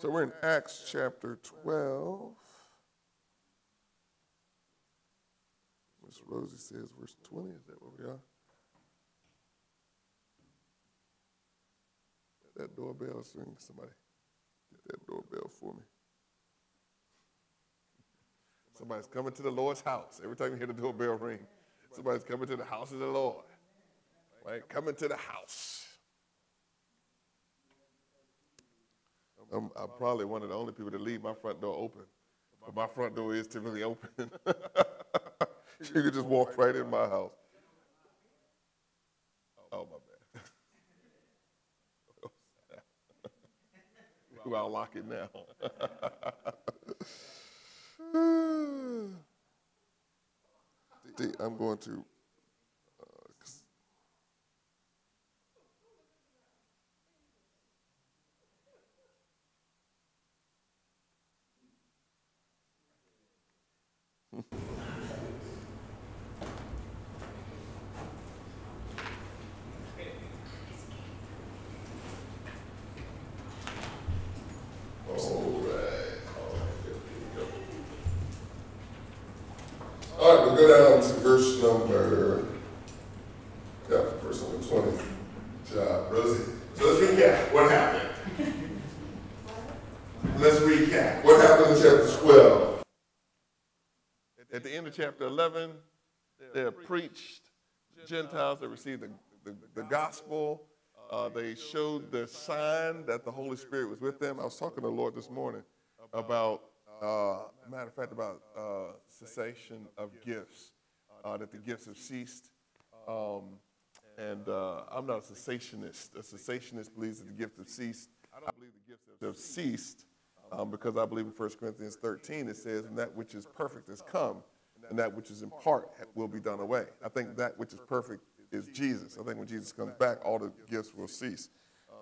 So we're in Acts chapter 12. Miss Rosie says verse 20. Is that where we are? That doorbell ring. Somebody get that doorbell for me. Somebody's coming to the Lord's house. Every time you hear the doorbell ring, somebody's coming to the house of the Lord. Right? Coming to the house. I'm, I'm, probably one of the only people to leave my front door open. But my front door is typically open. you could just walk right in my house. Oh, my bad. well, I'll lock it now. I'm going to go down to verse number, yeah, verse number 20. Job, Rosie. So let's recap. What happened? let's recap. What happened in chapter 12? At the end of chapter 11, they have preached Gentiles that received the, the, the gospel. Uh, they showed the sign that the Holy Spirit was with them. I was talking to the Lord this morning about uh, matter of fact, about uh, cessation of gifts, uh, that the gifts have ceased. Um, and uh, I'm not a cessationist. A cessationist believes that the gifts have ceased. I don't believe the gifts have ceased um, because I believe in 1 Corinthians 13 it says, and that which is perfect has come, and that which is in part will be done away. I think that which is perfect is Jesus. I think when Jesus comes back, all the gifts will cease.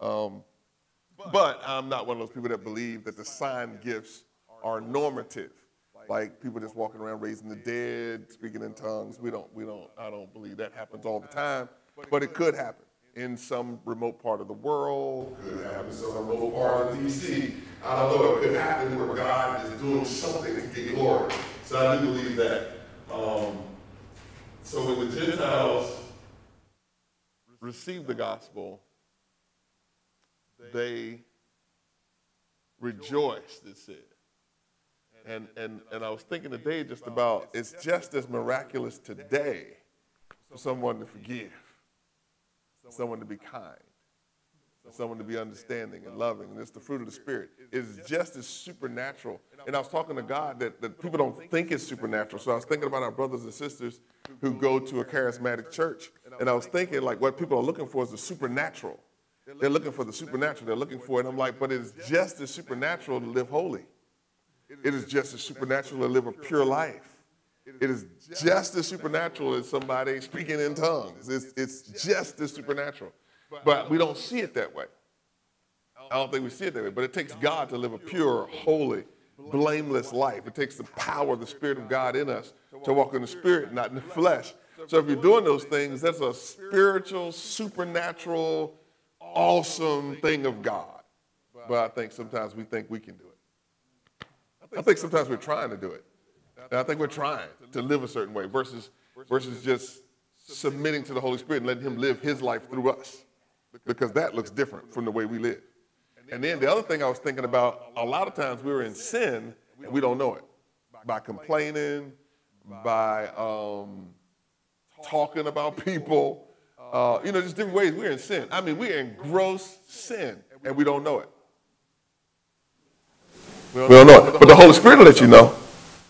Um, but I'm not one of those people that believe that the sign gifts are normative. Like people just walking around raising the dead, speaking in tongues. We don't, we don't, I don't believe that happens all the time, but it could happen in some remote part of the world, could happen in some remote part of DC. I don't know, it could happen where God is doing something to get glory. So I do believe that. Um, so when the Gentiles received the gospel, they rejoiced, it said. And, and, and I was thinking today just about it's just as miraculous today for someone to forgive, someone to be kind, someone to be understanding and loving. And it's the fruit of the Spirit. It's just as supernatural. And I was talking to God that, that people don't think it's supernatural. So I was thinking about our brothers and sisters who go to a charismatic church. And I was thinking, like, what people are looking for is the supernatural. They're looking for the supernatural. They're looking for it. And I'm like, but it's just as supernatural to live holy. It is just as supernatural to live a pure life. It is just as supernatural as somebody speaking in tongues. It's, it's just as supernatural. But we don't see it that way. I don't think we see it that way. But it takes God to live a pure, holy, blameless life. It takes the power of the Spirit of God in us to walk in the Spirit, not in the flesh. So if you're doing those things, that's a spiritual, supernatural, awesome thing of God. But I think sometimes we think we can do it. I think sometimes we're trying to do it. And I think we're trying to live a certain way versus, versus just submitting to the Holy Spirit and letting Him live His life through us. Because that looks different from the way we live. And then the other thing I was thinking about, a lot of times we're in sin and we don't know it. By complaining, by um, talking about people, uh, you know, just different ways we're in sin. I mean, we're in gross sin and we don't know it. We don't know it. But the Holy Spirit will let you know.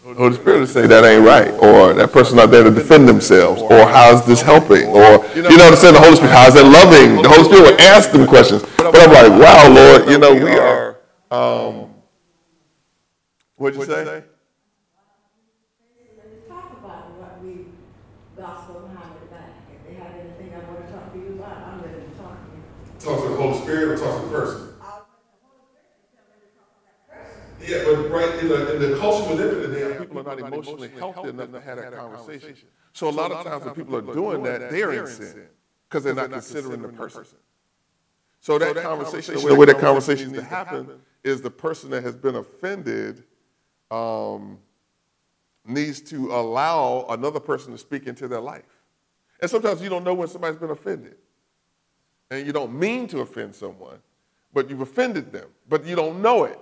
The Holy Spirit will say that ain't right, or that person not there to defend themselves, or how's this helping, or you know what I'm saying? The Holy Spirit, how's that loving? The Holy Spirit will ask them questions. But I'm like, wow, Lord, you know, we are. Um, what'd you say? Talk to the Holy Spirit or talk to the person? Yeah, but right in the, in the culture we live in today, people are not emotionally healthy enough to have that conversation. So a lot of times when people are doing that, they're in sin because they're not considering the person. So that conversation, the way that conversation needs to happen is the person that has been offended um, needs to allow another person to speak into their life. And sometimes you don't know when somebody's been offended. And you don't mean to offend someone, but you've offended them, but you don't know it.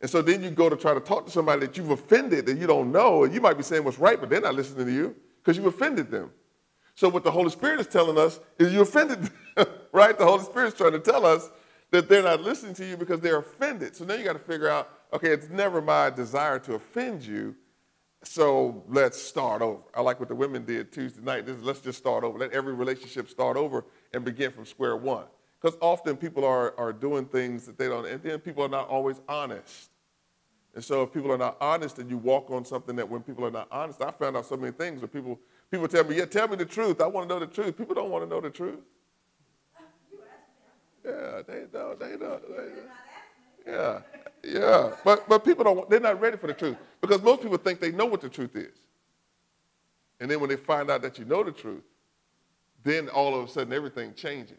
And so then you go to try to talk to somebody that you've offended that you don't know, and you might be saying what's right, but they're not listening to you because you've offended them. So what the Holy Spirit is telling us is you offended them, right? The Holy Spirit is trying to tell us that they're not listening to you because they're offended. So now you got to figure out, okay, it's never my desire to offend you, so let's start over. I like what the women did Tuesday night. This, let's just start over. Let every relationship start over and begin from square one. Because often people are, are doing things that they don't, and then people are not always honest. And so if people are not honest and you walk on something that when people are not honest, I found out so many things where people, people tell me, yeah, tell me the truth. I want to know the truth. People don't want to know the truth. Yeah, they don't, they don't. They, yeah, yeah. But, but people don't, they're not ready for the truth because most people think they know what the truth is. And then when they find out that you know the truth, then all of a sudden everything changes.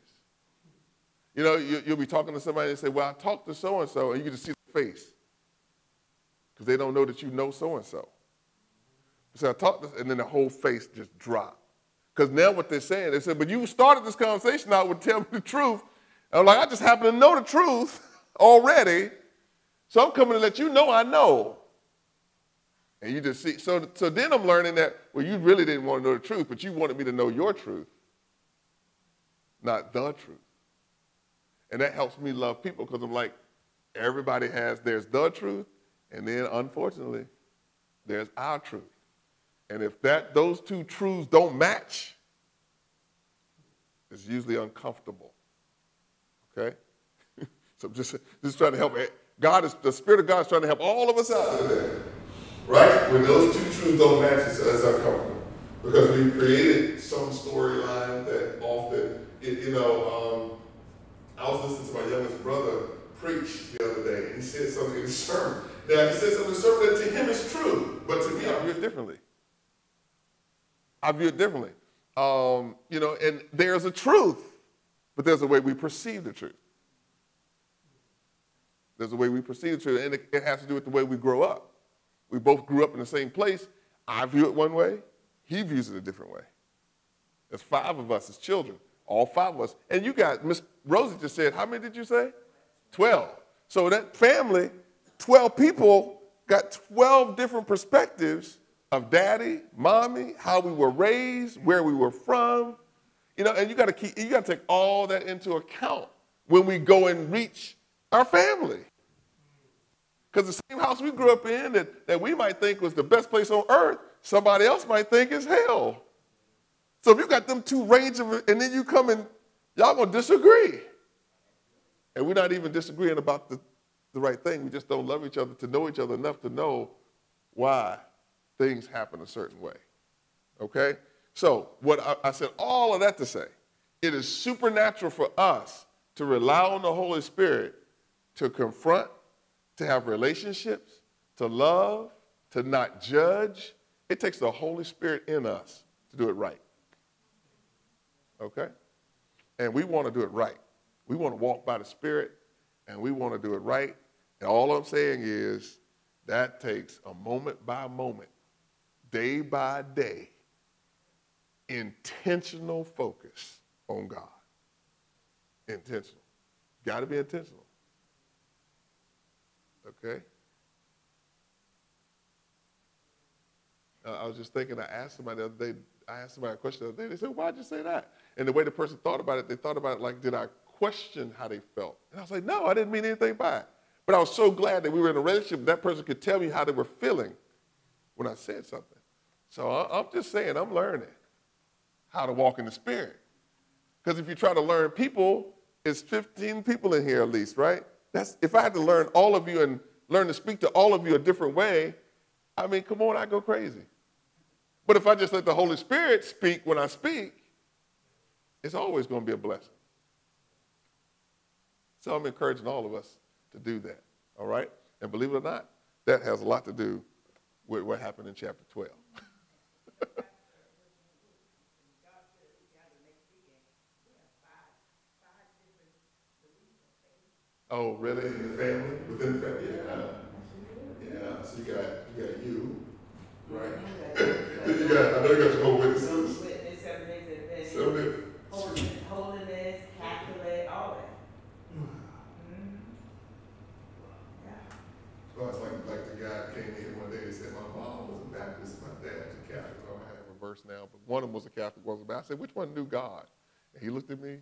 You know, you, will be talking to somebody and say, well, I talked to so-and-so, and you can just see the face because they don't know that you know so-and-so. So I talked to, and then the whole face just dropped. Because now what they're saying, they said, but you started this conversation out with tell me the truth. And I'm like, I just happen to know the truth already. So I'm coming to let you know I know. And you just see, so, so then I'm learning that, well, you really didn't want to know the truth, but you wanted me to know your truth, not the truth. And that helps me love people because I'm like, everybody has, there's the truth, and then unfortunately, there's our truth. And if that those two truths don't match, it's usually uncomfortable. Okay? so just, just trying to help. God is the Spirit of God is trying to help all of us out today. Right? When those two truths don't match, it's, it's uncomfortable. Because we've created some storyline that often, it, you know, um, I was listening to my youngest brother preach the other day, and he said something in his sermon. Now, he said something in sermon that to him is true, but to me, I view it differently. I view it differently. Um, you know, and there's a truth, but there's a way we perceive the truth. There's a way we perceive the truth, and it, it has to do with the way we grow up. We both grew up in the same place. I view it one way, he views it a different way. There's five of us as children, all five of us. And you got, Miss Rosie just said, how many did you say? 12. So that family, 12 people, got 12 different perspectives of daddy, mommy, how we were raised, where we were from. You know, and you gotta keep you gotta take all that into account when we go and reach our family. Because the same house we grew up in that, that we might think was the best place on earth, somebody else might think is hell. So if you got them two range of, and then you come and y'all gonna disagree. And we're not even disagreeing about the, the right thing. We just don't love each other to know each other enough to know why things happen a certain way. Okay? So, what I, I said all of that to say, it is supernatural for us to rely on the Holy Spirit to confront, to have relationships, to love, to not judge. It takes the Holy Spirit in us to do it right. Okay? And we want to do it right. We want to walk by the Spirit and we want to do it right. And all I'm saying is that takes a moment by moment, day by day, intentional focus on God. Intentional. Got to be intentional. Okay? Uh, I was just thinking, I asked somebody the other day, I asked somebody a question the other day. They said, why'd you say that? And the way the person thought about it, they thought about it like, did I question how they felt? And I was like, no, I didn't mean anything by it. But I was so glad that we were in a relationship, that person could tell me how they were feeling when I said something. So I'm just saying, I'm learning how to walk in the Spirit. Because if you try to learn people, it's 15 people in here at least, right? That's, if I had to learn all of you and learn to speak to all of you a different way, I mean, come on, I go crazy. But if I just let the Holy Spirit speak when I speak, it's always going to be a blessing. So I'm encouraging all of us to do that, all right? And believe it or not, that has a lot to do with what happened in chapter 12. Oh, really? In the family? Within the family? Yeah. Yeah. So you got you got you, right? then you got I know you got your whole witnesses. Witness, seven days Adventist, Seven. holiness, holiness, Catholic, all that. Mhm. Yeah. Well, it's like like the guy came in one day and said, My mom was a Baptist, my dad's a Catholic. I don't have a verse now, but one of them was a Catholic, one was a Baptist. I said, Which one knew God? And he looked at me and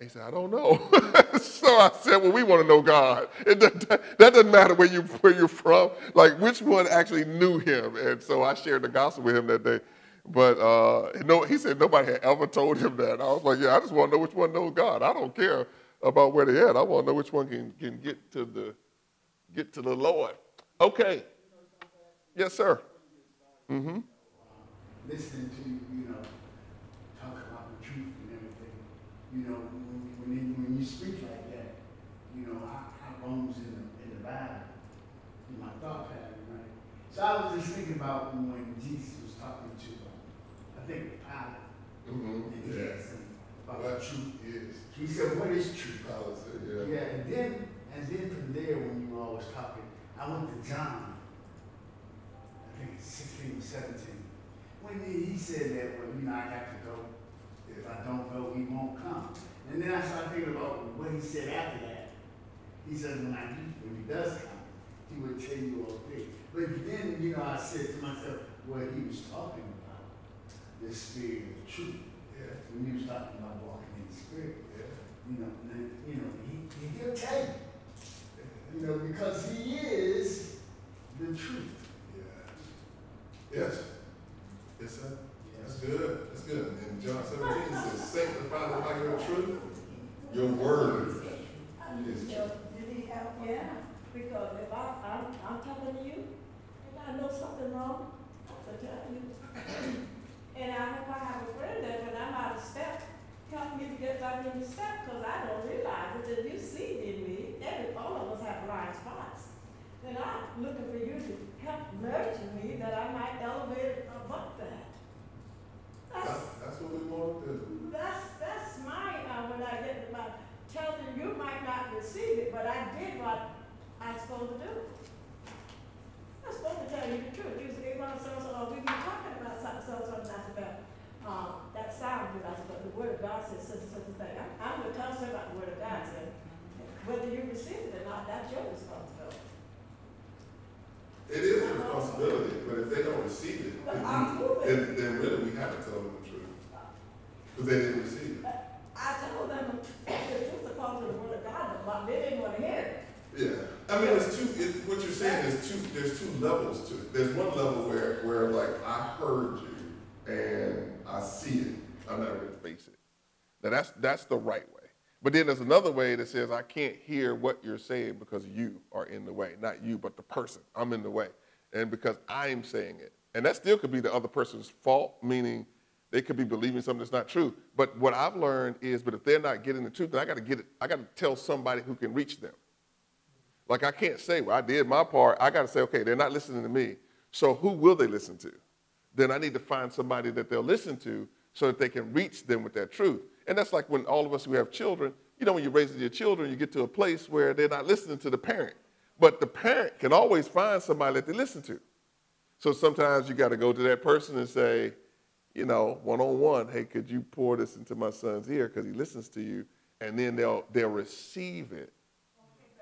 he said, I don't know. so I said, Well, we want to know God. It, doesn't- that doesn't matter where you where you're from. Like which one actually knew him? And so I shared the gospel with him that day. But uh, no, he said nobody had ever told him that. I was like, yeah, I just want to know which one knows God. I don't care about where they're at. I want to know which one can, can get to the get to the Lord. Okay. Yes, sir. Mm-hmm. listening to you know, talk about the truth and everything. You know, when, when, you- when you speak like that, you know, I, I bones in the, in the Bible, in my thought pattern, right? So I was just thinking about when Jesus was talking to, uh, I think, Pilate, Mm-hmm. and he asked him about What truth. is. He said, what is truth? Policy, Yeah, yeah. and then, and then from there, when you were always talking, I went to John, I think it's sixteen or seventeen, when he, he said that, well, you know, I got to go. If I don't go, he won't come. And then I started thinking about what he said after that. He said, when I do, when he does come, he will tell you all things. But then, you know, I said to myself, well, he was talking about the spirit of truth. Yeah. When he was talking about walking in the spirit Yeah. you know, and, you know, he, he he'll tell you, you know, because he is the truth. Yeah. Yes. Yes, sir. That's good. That's good. And John 17 says, sanctify them by your truth. Your word is truth. Did he help? Yeah, because if I, I'm, I'm talking to you, if I know something wrong, I'll tell you. And I hope I have a friend that when I'm out of step, help me to get back in the step, because I don't realize it, that you see in me, every, all of us have blind spots. And I'm looking for you to help nurture me, that I might elevate above that. That's, That's, what we want to do. that's, that's my, uh, when I get my, telling you might not receive it, but I did what I was supposed to do. I'm supposed to tell you the truth. You say, well, so, so, oh, we been talking about something, so, so, that's about, um, that sound good, I said, but the word of God says such and such a thing. I'm, I'm gonna tell you about the word of God, said, whether you receive it or not, that's your responsibility. It is a responsibility, but if they don't receive it, But then, then, really we have to tell them the truth. Because they didn't receive it. I told them the truth according to the word of God, but they didn't wanna hear it. Yeah, I mean, it's two, it, what you're saying is two, there's two levels to it. There's one level where, where like, I heard you and I see it, I'm not ready to face it. Now, that's, that's the right way. But then there's another way that says, I can't hear what you're saying because you are in the way. Not you, but the person. I'm in the way. And because I'm saying it. And that still could be the other person's fault, meaning they could be believing something that's not true. But what I've learned is, but if they're not getting the truth, then I got to get it, I got to tell somebody who can reach them. Like I can't say, well, I did my part. I got to say, okay, they're not listening to me. So who will they listen to? Then I need to find somebody that they'll listen to so that they can reach them with that truth. And that's like when all of us who have children, you know, when you're raising your children, you get to a place where they're not listening to the parent. But the parent can always find somebody that they listen to. So sometimes you got to go to that person and say, you know, one on one, hey, could you pour this into my son's ear because he listens to you, and then they'll they'll receive it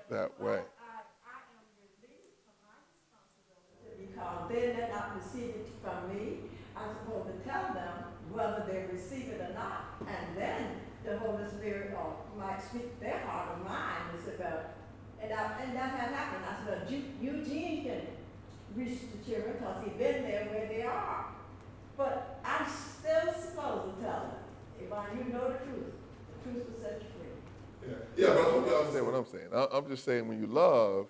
that way. I, I am relieved from my responsibility. Because they did not receive it from me, I'm supposed to tell them whether they receive it or not. And then the Holy Spirit or might speak their heart or mind and say, well, and I, and that had happened. I said, Eugene can reach the children because he's been there where they are. But I'm still supposed to tell them, if I, you know the truth, the truth will set you free. Yeah, yeah, but I hope y'all understand what I'm saying. I, I'm just saying when you love,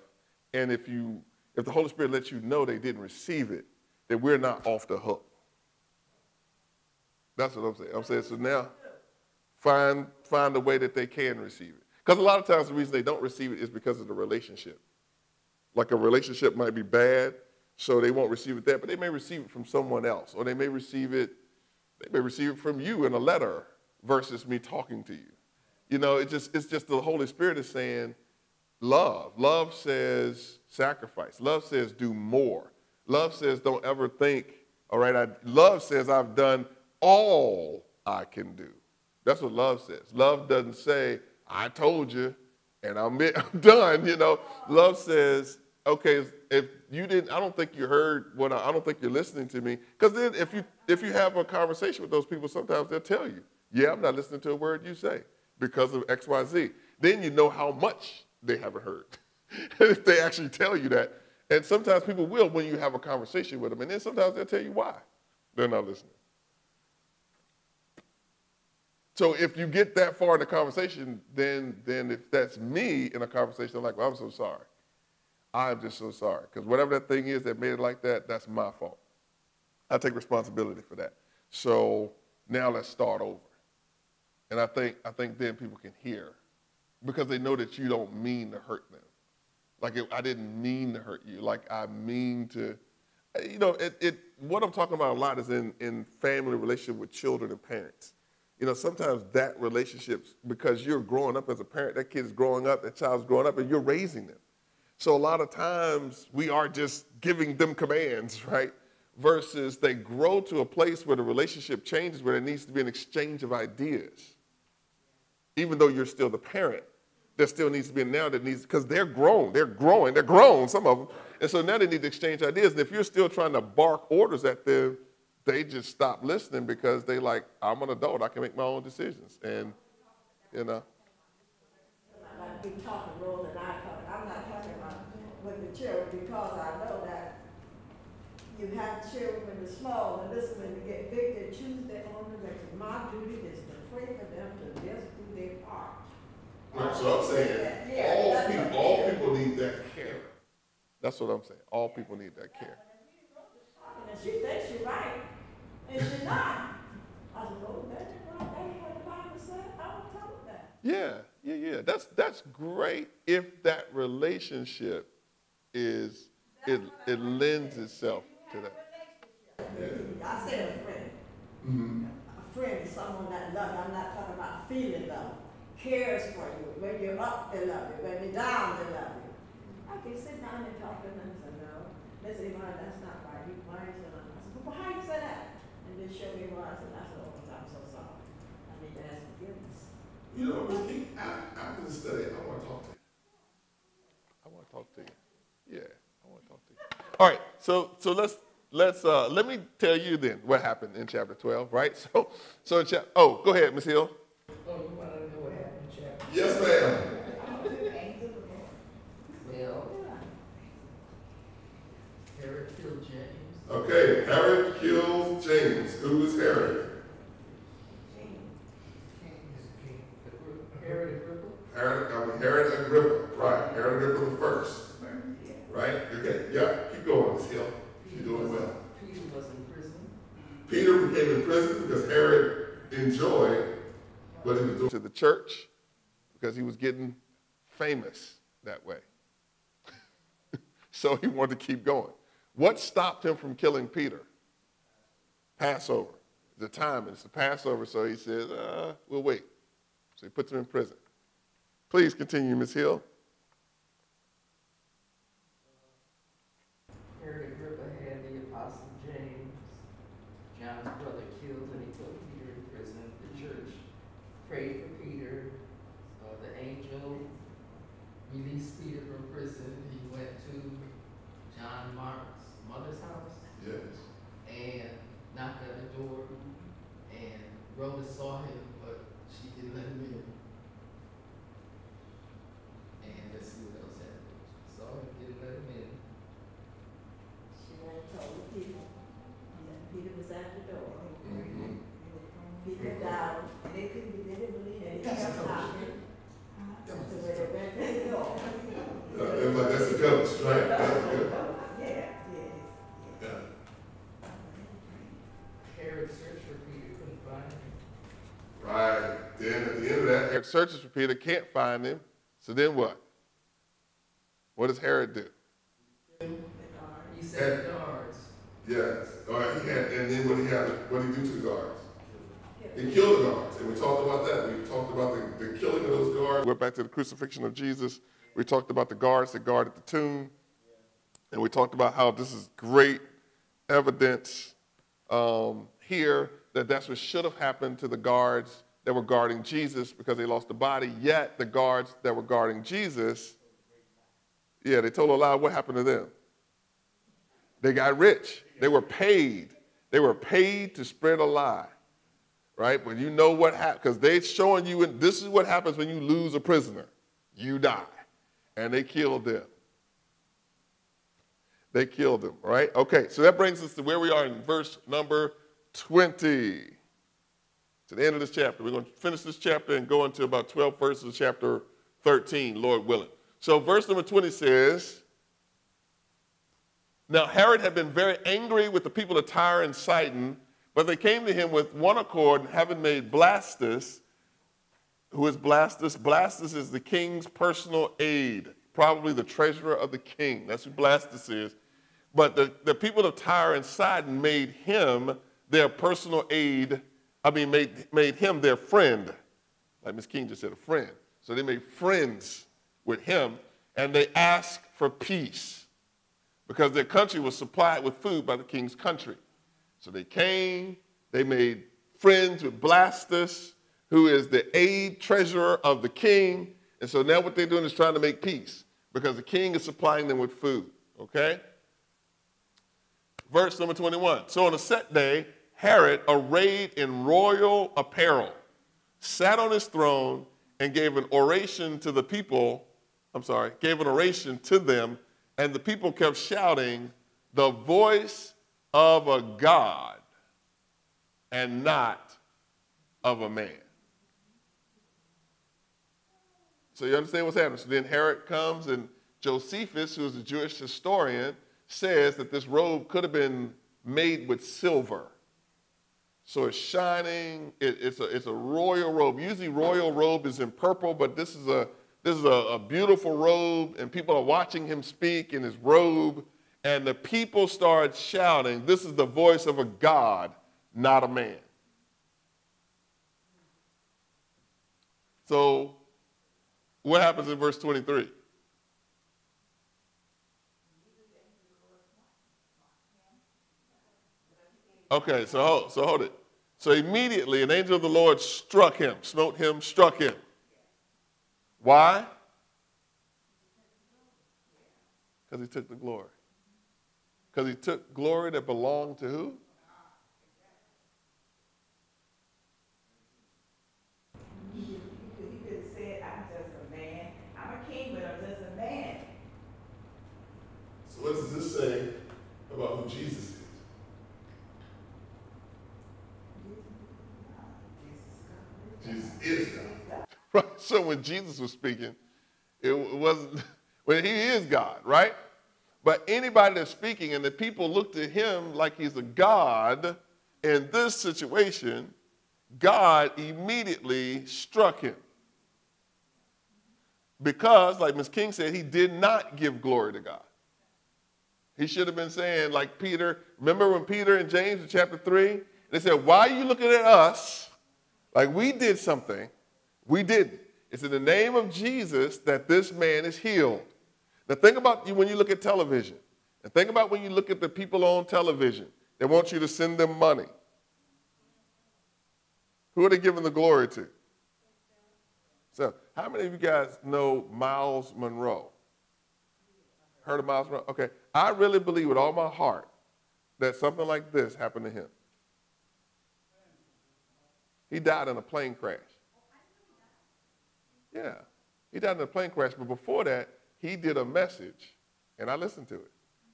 and if you if the Holy Spirit lets you know they didn't receive it, then we're not off the hook. That's what I'm saying. I'm saying so now find find a way that they can receive it. Because a lot of times the reason they don't receive it is because of the relationship. Like a relationship might be bad, so they won't receive it there, but they may receive it from someone else, or they may receive it, they may receive it from you in a letter versus me talking to you. You know, it just it's just the Holy Spirit is saying love. Love says sacrifice. Love says do more. Love says don't ever think, all right, I, love says I've done all I can do. That's what love says. Love doesn't say, I told you and I'm, I'm done, you know. Love says, okay, if you didn't, I don't think you heard what I, I don't think you're listening to me. Because then if you if you have a conversation with those people, sometimes they'll tell you, yeah, I'm not listening to a word you say because of X, Y, Z. Then you know how much they haven't heard. if they actually tell you that. And sometimes people will when you have a conversation with them, and then sometimes they'll tell you why they're not listening. So if you get that far in the conversation, then then if that's me in a conversation, I'm like, well, I'm so sorry. I'm just so sorry. Because whatever that thing is that made it like that, that's my fault. I take responsibility for that. So now let's start over. And I think I think then people can hear because they know that you don't mean to hurt them. Like it, I didn't mean to hurt you. Like I mean to, you know, it, it. What I'm talking about a lot is in in family relationship with children and parents. You know, sometimes that relationships because you're growing up as a parent, that kid is growing up, that child's growing up, and you're raising them. So a lot of times we are just giving them commands, right? Versus they grow to a place where the relationship changes, where there needs to be an exchange of ideas. Even though you're still the parent, there still needs to be a now that needs, because they're grown, they're growing, they're grown, some of them. And so now they need to exchange ideas. And if you're still trying to bark orders at them, they just stop listening because they like, I'm an adult, I can make my own decisions. And, you know. Like we talking Rose and I talking, I'm not talking about with the children because I know that you have children when they're small and this when they get big, they choose their own direction. My duty is to pray for them to just do their part. Right, so I'm saying, Yeah, all people, all people need that care. That's what I'm saying. All people need that care. And she thinks she's right, and she's not. I said, oh, that's right, that's what the Bible said, I was told that. Yeah, yeah, yeah. That's that's great if that relationship is it it lends itself to that. I said a friend. Mm-hmm. A friend is someone that loves, I'm not talking about feeling love, cares for you. When you're up, they love you. When you're down, they love you. I can sit down and talk to them and say, no, they say, why, that's not right. You, why is it not? I said, well, how you say that? And they show me why. I said, I said, oh, I'm so sorry. I need to ask forgiveness. You know, Ricky, after the study, I want to talk to you. I want to talk to you. Yeah, I want to talk to you. All right, so so let's let's uh, let me tell you then what happened in chapter 12, right? So so in chapter oh, go ahead, Miss Hill. Oh, you wanna know what happened, Chap? Yes, ma'am. Well, Herod killed James. Okay, Herod kills James. Who is Herod? Herod Agrippa? Herod, I mean, Herod Agrippa, right? Herod Agrippa the first, right? Okay, yeah, keep going, Miss Hill. You're doing well. Peter was in prison. Peter became in prison because Herod enjoyed what he was doing to the church because he was getting famous that way. so he wanted to keep going. What stopped him from killing Peter? Passover. The time, it's the Passover, so he says, uh, we'll wait. So he puts him in prison. Please continue, Ms. Hill. Herod Agrippa had the apostle James, John's brother, killed and he put Peter in prison. The church prayed for Peter. Uh, the angel released Peter from prison. He went to John Mark's mother's house. Yes. and knocked at the door, and Rhoda saw him, but she didn't let him in. And let's see what else happened. She saw him, didn't let him in. She went and told the people that Peter was at the door. Mm-hmm. Peter died, and they couldn't, they didn't believe that he kept knocking. That's the way they went to the door. it was like, that's a ghost, right? That's a ghost. Yeah, yes, Yeah. Herod searched for Peter, couldn't find him. Right. Then at the end of that, Herod searches for Peter, can't find him. So then what? What does Herod do? He said guards. Yes. All right, he had, and then what he had, what did he do to the guards? He killed the guards, and we talked about that. We talked about the, the killing of those guards. We're back to the crucifixion of Jesus. We talked about the guards that guarded the tomb, and we talked about how this is great evidence um, here that that's what should have happened to the guards that were guarding Jesus because they lost the body. Yet the guards that were guarding Jesus, yeah, they told a lie. What happened to them? They got rich. They were paid. They were paid to spread a lie right? When you know what happened, because they're showing you, and this is what happens when you lose a prisoner. You die. And they killed them. They killed them, right? Okay, so that brings us to where we are in verse number 20. To the end of this chapter. We're going to finish this chapter and go into about 12 verses of chapter 13, Lord willing. So, verse number 20 says, Now Herod had been very angry with the people of Tyre and Sidon but they came to him with one accord, and having made Blastus, who is Blastus? Blastus is the king's personal aide, probably the treasurer of the king. That's who Blastus is. But the, the people of Tyre and Sidon made him their personal aide, I mean, made, made him their friend. Like Miss King just said, a friend. So they made friends with him, and they asked for peace because their country was supplied with food by the king's country. So they came, they made friends with Blastus, who is the aide treasurer of the king. And so now what they're doing is trying to make peace because the king is supplying them with food. Okay? Verse number 21. So on a set day, Herod, arrayed in royal apparel, sat on his throne and gave an oration to the people. I'm sorry, gave an oration to them, and the people kept shouting, The voice of a God and not of a man. So you understand what's happening? So then Herod comes and Josephus, who is a Jewish historian, says that this robe could have been made with silver. So it's shining. It, it's, a, it's a royal robe. Usually royal robe is in purple, but this is a this is a, a beautiful robe, and people are watching him speak in his robe. And the people start shouting, This is the voice of a God, not a man. So, what happens in verse 23? Okay, so hold, so hold it. So immediately an angel of the Lord struck him, smote him, struck him. Why? Because he took the glory. Because he took glory that belonged to who? He could have said, I'm just a man. I'm a king, but I'm just a man. So what does this say about who Jesus is? Jesus is God. Right. So when Jesus was speaking, it wasn't well, he is God, right? But anybody that's speaking and the people look to him like he's a God in this situation, God immediately struck him. Because, like Ms. King said, he did not give glory to God. He should have been saying, like Peter, remember when Peter and James in chapter 3, they said, Why are you looking at us like we did something? We didn't. It's in the name of Jesus that this man is healed. Now think about you when you look at television. And think about when you look at the people on television. They want you to send them money. Who are they giving the glory to? So, how many of you guys know Myles Munroe? Heard of Myles Munroe? Okay. I really believe with all my heart that something like this happened to him. He died in a plane crash. Yeah. He died in a plane crash, but before that, he did a message, and I listened to it.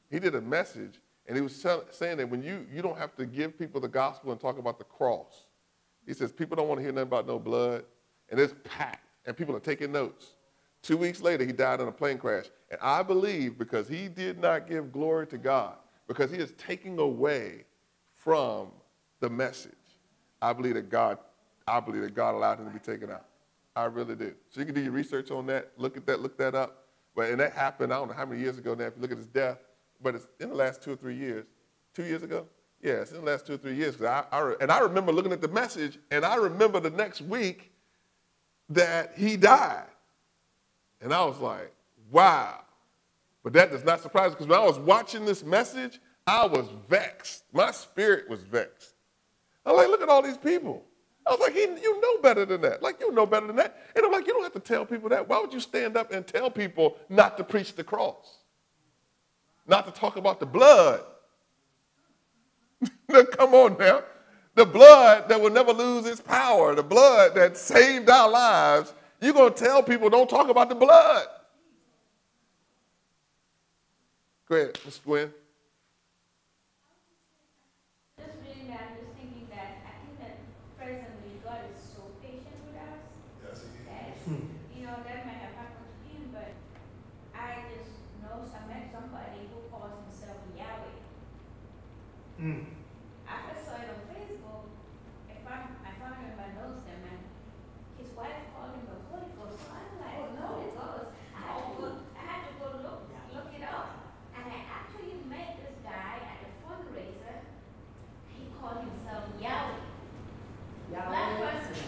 He did a message, and he was tell, saying that when you, you don't have to give people the gospel and talk about the cross. He says people don't want to hear nothing about no blood, and it's packed, and people are taking notes. Two weeks later, he died in a plane crash. And I believe because he did not give glory to God, because he is taking away from the message, I believe that God, I believe that God allowed him to be taken out. I really do. So you can do your research on that, look at that, look that up. But and that happened, I don't know how many years ago now, if you look at his death, but it's in the last two or three years. Two years ago? Yes, in the last two or three years. I, I, and I remember looking at the message, and I remember the next week that he died. And I was like, wow. But that does not surprise me because when I was watching this message, I was vexed. My spirit was vexed. I'm like, look at all these people. I was like, he, you know better than that. Like, you know better than that. And I'm like, you don't have to tell people that. Why would you stand up and tell people not to preach the cross? Not to talk about the blood? Now, Come on now. The blood that will never lose its power, the blood that saved our lives, you're going to tell people don't talk about the blood. Go ahead, Ms. Gwen. Just reading that, I'm just thinking that, I think that presently God is so patient with us. Yes, That, you know, that might have happened to him, but I just know, I met somebody who calls himself Yahweh. I first saw it on Facebook, I found, I found it in my notes there, man. His wife called him the Holy Ghost, so I'm like, Holy Ghost, I had to go, I had to go look, look it up. And I actually met this guy at a fundraiser, he called himself Yahweh. Black person.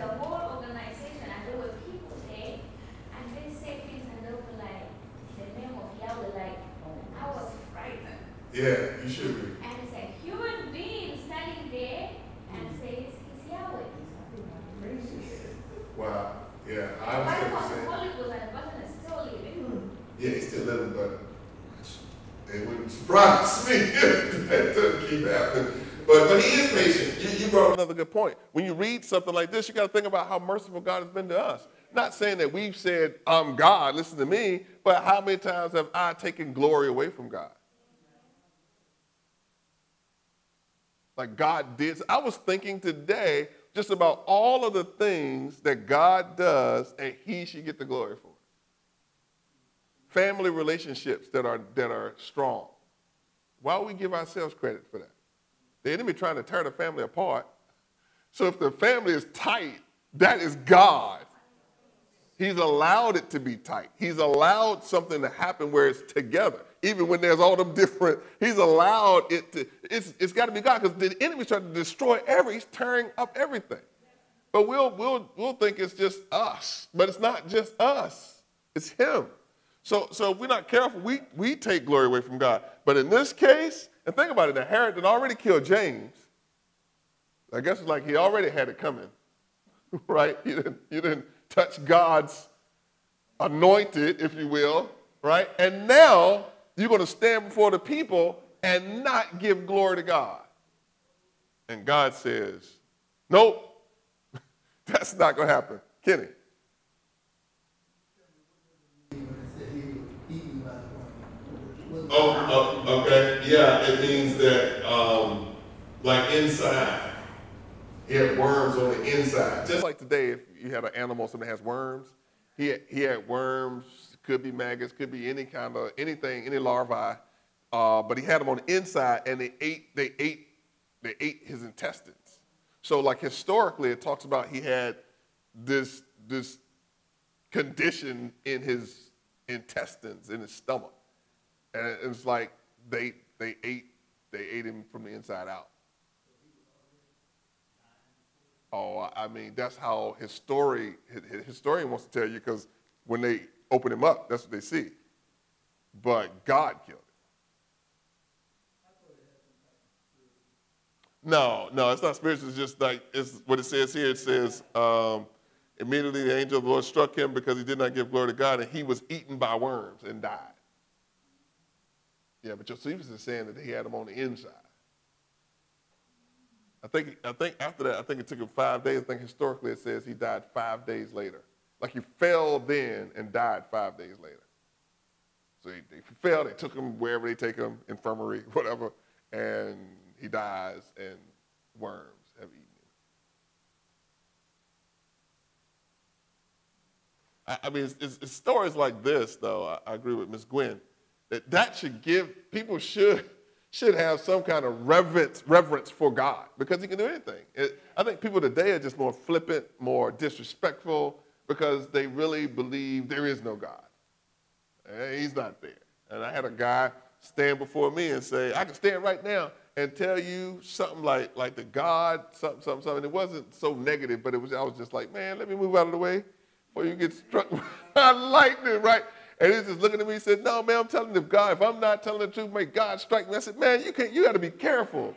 The whole organization, and there were people there, and they say things and they were like, the name of Yahweh, like, I was frightened. Yeah, you should be. And it's a human being standing there and says, it's Yahweh. Wow. Yeah, I Why understand what was you're the saying. Holy Ghost and the is still living? Hmm. Yeah, he's still living, but it wouldn't surprise me if that doesn't keep happening. But, but he is patient. You, you brought up another good point. When you read something like this, you got to think about how merciful God has been to us. Not saying that we've said, I'm God, listen to me, but how many times have I taken glory away from God? Like God did. I was thinking today just about all of the things that God does and he should get the glory for family relationships that are, that are strong. Why would we give ourselves credit for that? The enemy trying to tear the family apart. So if the family is tight, that is God. He's allowed it to be tight. He's allowed something to happen where it's together, even when there's all them different. He's allowed it to. It's, it's got to be God because the enemy's trying to destroy every. He's tearing up everything. But we'll we'll we'll think it's just us, but it's not just us. It's Him. So, so if we're not careful, we, we take glory away from God. But in this case, and think about it, the Herod had already killed James. I guess it's like he already had it coming, right? You didn't, you didn't touch God's anointed, if you will, right? And now you're going to stand before the people and not give glory to God. And God says, nope, that's not going to happen. Kenny. Oh, oh, okay. Yeah, it means that, um, like inside, he had worms on the inside. Just like today, if you had an animal, something that has worms, he had, he had worms, could be maggots, could be any kind of, anything, any larvae, uh, but he had them on the inside and they ate, they ate, they ate his intestines. So like historically, it talks about he had this, this condition in his intestines, in his stomach. And it was like they they ate they ate him from the inside out. Oh, I mean that's how his story his historian wants to tell you because when they open him up, that's what they see. But God killed him. No, no, it's not spiritual. It's just like it's what it says here. It says um, immediately the angel of the Lord struck him because he did not give glory to God, and he was eaten by worms and died. Yeah, but Josephus is saying that he had them on the inside. I think, I think after that, I think it took him five days. I think historically it says he died five days later. Like he fell then and died five days later. So he, fell, they took him wherever they take him, infirmary, whatever, and he dies and worms have eaten him. I, I mean, it's, it's, it's stories like this, though. I, I agree with Ms. Gwen that that should give people should should have some kind of reverence reverence for God because He can do anything. It, I think people today are just more flippant, more disrespectful because they really believe there is no God. Eh, He's not there. And I had a guy stand before me and say, I can stand right now and tell you something like, like the God, something, something, something. It wasn't so negative, but it was, I was just like, man, let me move out of the way before you get struck by lightning, right? And he's just looking at me and said, no, man, I'm telling the God, if I'm not telling the truth, may God strike me. I said, man, you can't, you got to be careful.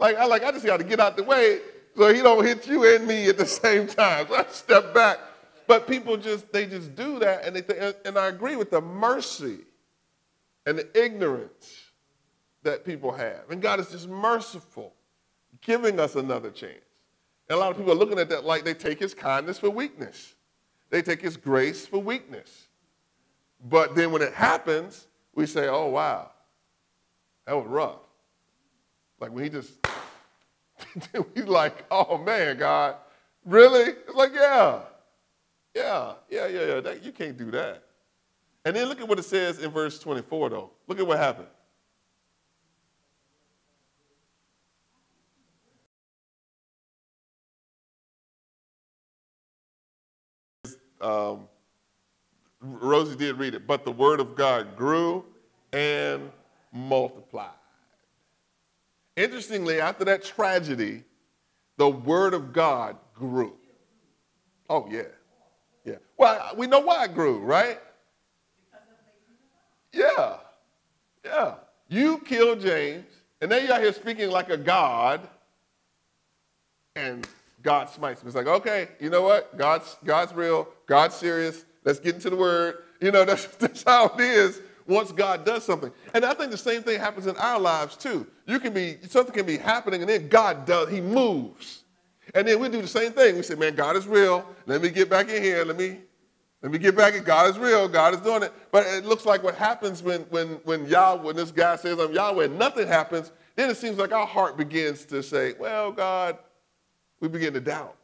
Like, I like, I just got to get out the way so he don't hit you and me at the same time. So I step back. But people just, they just do that, and, they th- and I agree with the mercy and the ignorance that people have. And God is just merciful, giving us another chance. And a lot of people are looking at that like they take his kindness for weakness. They take his grace for weakness. But then when it happens, we say, oh, wow, that was rough. Like when he just, he's like, oh man, God, really? It's like, yeah, yeah, yeah, yeah, yeah. That, you can't do that. And then look at what it says in verse 24, though. Look at what happened. Um, Rosie did read it, but the word of God grew and multiplied. Interestingly, after that tragedy, the word of God grew. Oh, yeah. Well, we know why it grew, right? Yeah. Yeah. You killed James, and then you're here speaking like a God, and God smites me. It's like, okay, you know what? God's, God's real, God's serious. Let's get into the word. You know, that's, that's how it is once God does something. And I think the same thing happens in our lives too. You can be, something can be happening, and then God does, He moves. And then we do the same thing. We say, man, God is real. Let me get back in here. Let me, let me get back in. God is real. God is doing it. But it looks like what happens when, when, when Yahweh, when this guy says, I'm Yahweh, nothing happens, then it seems like our heart begins to say, well, God, we begin to doubt.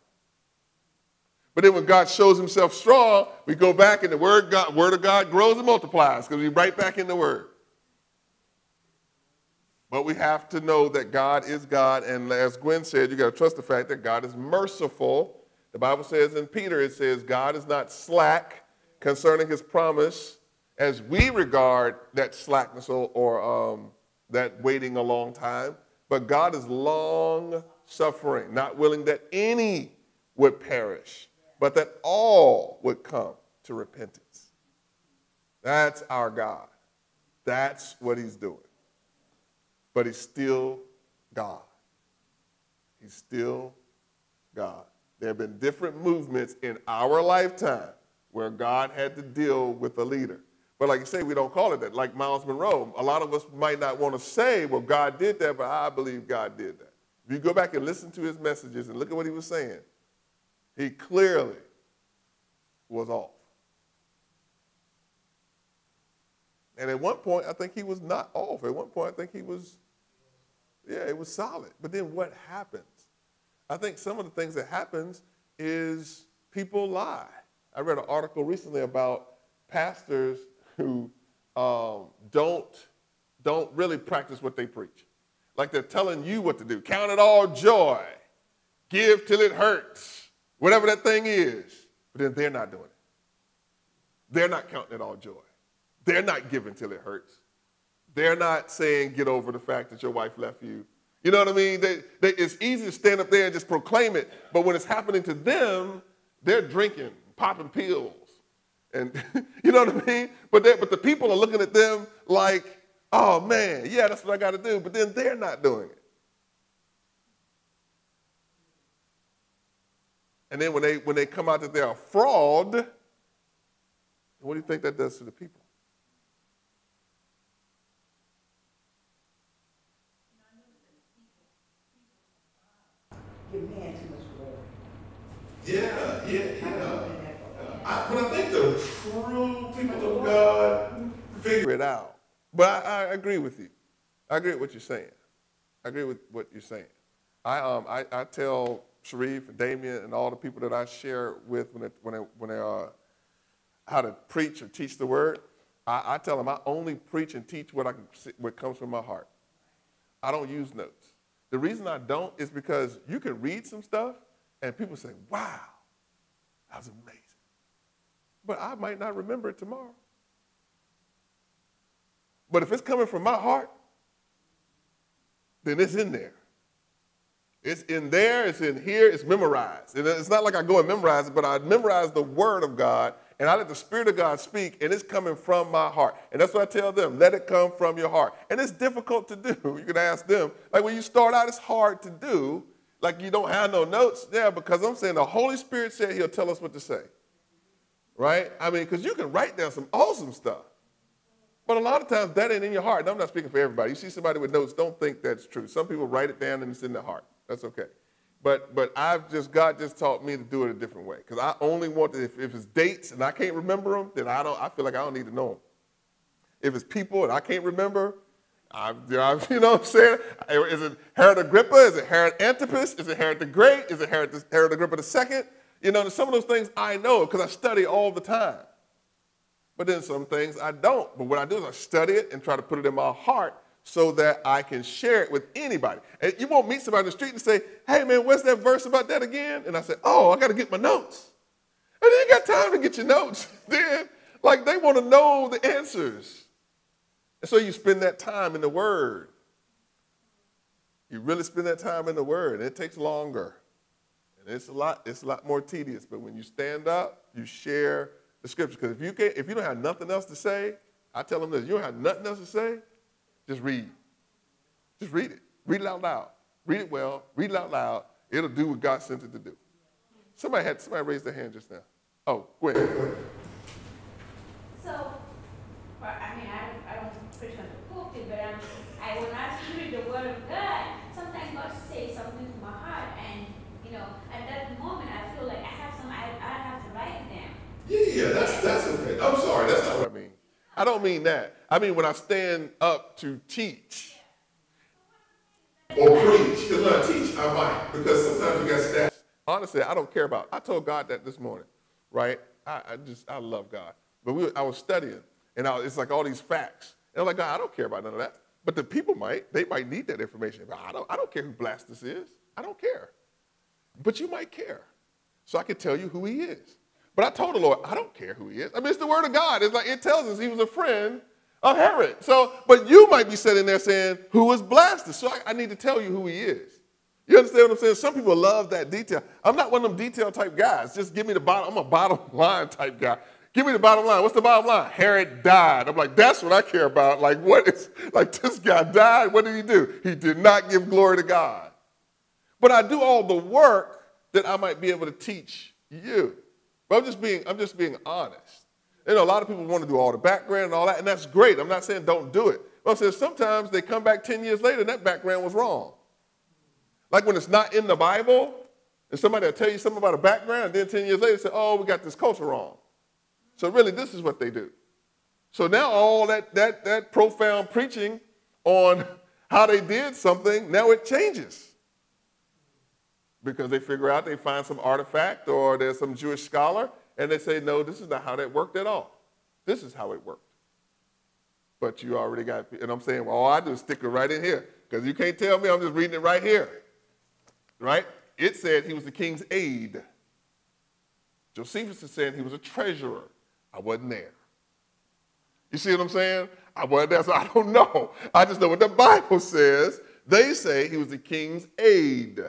But then when God shows himself strong, we go back and the word, God, word of God grows and multiplies because we're right back in the word. But we have to know that God is God. And as Gwen said, you got to trust the fact that God is merciful. The Bible says in Peter, it says, God is not slack concerning his promise as we regard that slackness or, um, that waiting a long time. But God is long suffering, not willing that any would perish, but that all would come to repentance. That's our God. That's what he's doing but he's still God. He's still God. There have been different movements in our lifetime where God had to deal with a leader. But like you say, we don't call it that. Like Myles Munroe, a lot of us might not want to say, well, God did that, but I believe God did that. If you go back and listen to his messages and look at what he was saying, he clearly was off. And at one point, I think he was not off. At one point, I think he was, yeah, it was solid. But then what happens? I think some of the things that happens is people lie. I read an article recently about pastors who um, don't, don't really practice what they preach. Like they're telling you what to do. Count it all joy. Give till it hurts. Whatever that thing is. But then they're not doing it. They're not counting it all joy. They're not giving till it hurts. They're not saying, get over the fact that your wife left you. You know what I mean? They, they, it's easy to stand up there and just proclaim it, but when it's happening to them, they're drinking, popping pills. And you know what I mean? But, but the people are looking at them like, oh man, yeah, that's what I got to do. But then they're not doing it. And then when they, when they come out that they're a fraud, what do you think that does to the people? Give man too much glory. Yeah, yeah, yeah. I, but I think the true people of God figure it out. But I, I agree with you. I agree with what you're saying. I agree with what you're saying. I, um, I, I tell Sharif and Damien and all the people that I share with when they, when they, when they uh, how to preach or teach the word, I, I tell them I only preach and teach what, I can, what comes from my heart. I don't use notes. The reason I don't is because you can read some stuff and people say, wow, that was amazing. But I might not remember it tomorrow. But if it's coming from my heart, then it's in there. It's in there, it's in here, it's memorized. And it's not like I go and memorize it, but I memorize the word of God and I let the Spirit of God speak, and it's coming from my heart. And that's what I tell them let it come from your heart. And it's difficult to do. You can ask them. Like when you start out, it's hard to do. Like you don't have no notes. Yeah, because I'm saying the Holy Spirit said He'll tell us what to say. Right? I mean, because you can write down some awesome stuff. But a lot of times that ain't in your heart. And I'm not speaking for everybody. You see somebody with notes, don't think that's true. Some people write it down and it's in their heart. That's okay. But but I've just God just taught me to do it a different way because I only want to if, if it's dates and I can't remember them, then I don't I feel like I don't need to know them. If it's people and I can't remember, I, you know what I'm saying? Is it Herod Agrippa? Is it Herod Antipas? Is it Herod the Great? Is it Herod, Herod Agrippa II? You know, some of those things I know because I study all the time. But then some things I don't. But what I do is I study it and try to put it in my heart so that I can share it with anybody. And you won't meet somebody in the street and say, hey man, where's that verse about that again? And I say, oh, I got to get my notes. And then you got time to get your notes. then, like they want to know the answers. And so you spend that time in the Word. You really spend that time in the Word. And it takes longer. And it's a lot, it's a lot more tedious. But when you stand up, you share the scripture. Because if you can't, if you don't have nothing else to say, I tell them this, you don't have nothing else to say, just read. Just read it. Read it out loud. Read it well. Read it out loud. It'll do what God sent it to do. Somebody had somebody raised their hand just now. Oh, go ahead. So, well, I mean, I don't, I don't preach on the pulpit, but I'm, I, when I read the word of God, sometimes God says something to my heart, and, you know, at that moment, I feel like I have some, I, I have to write it down. Yeah, yeah, that's, that's okay. I'm sorry, that's not what I mean. I don't mean that. I mean when I stand up to teach or preach. Because when I teach, I might. Because sometimes you got staff. Honestly, I don't care about. I told God that this morning, right? I, I just I love God. But we, I was studying, and I, it's like all these facts. And I'm like, God, I don't care about none of that. But the people might. They might need that information. But I don't. I don't care who Blastus is. I don't care. But you might care. So I can tell you who he is. But I told the Lord, I don't care who he is. I mean, it's the word of God. It's like it tells us he was a friend of Herod. So, but you might be sitting there saying, who is Blastus? So I, I need to tell you who he is. You understand what I'm saying? Some people love that detail. I'm not one of them detail type guys. Just give me the bottom. I'm a bottom line type guy. Give me the bottom line. What's the bottom line? Herod died. I'm like, that's what I care about. Like, what is, like, this guy died. What did he do? He did not give glory to God. But I do all the work that I might be able to teach you. But I'm just being, I'm just being honest. You know, a lot of people want to do all the background and all that, and that's great. I'm not saying don't do it. But I'm saying sometimes they come back 10 years later and that background was wrong. Like when it's not in the Bible, and somebody will tell you something about a background, and then 10 years later say, oh, we got this culture wrong. So really, this is what they do. So now all that, that, that profound preaching on how they did something, now it changes. Because they figure out they find some artifact or there's some Jewish scholar and they say, no, this is not how that worked at all. This is how it worked. But you already got, and I'm saying, well, all I do is stick it right in here. Because you can't tell me, I'm just reading it right here. Right? It said he was the king's aide. Josephus is saying he was a treasurer. I wasn't there. You see what I'm saying? I wasn't there, so I don't know. I just know what the Bible says. They say he was the king's aide.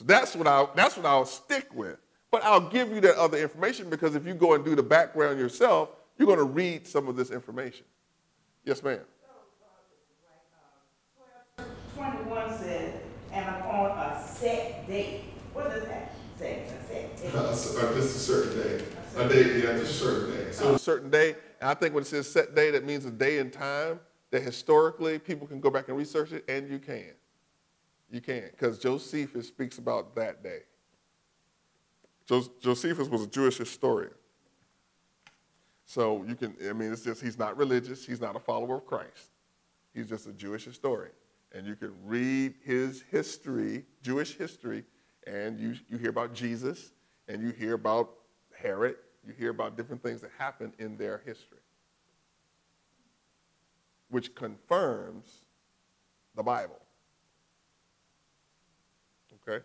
So that's what I'll, that's what I'll stick with. But I'll give you that other information because if you go and do the background yourself, you're going to read some of this information. Yes, ma'am. 21 says, and upon a set date. What does that say? A set date? Uh, just a certain day. A day, yeah, just a certain day. So a certain day, and I think when it says set day, that means a day and time that historically people can go back and research it, and you can. You can't, because Josephus speaks about that day. Josephus was a Jewish historian. So you can, I mean, it's just, he's not religious, he's not a follower of Christ. He's just a Jewish historian. And you can read his history, Jewish history, and you, you hear about Jesus, and you hear about Herod, you hear about different things that happened in their history, which confirms the Bible. Okay?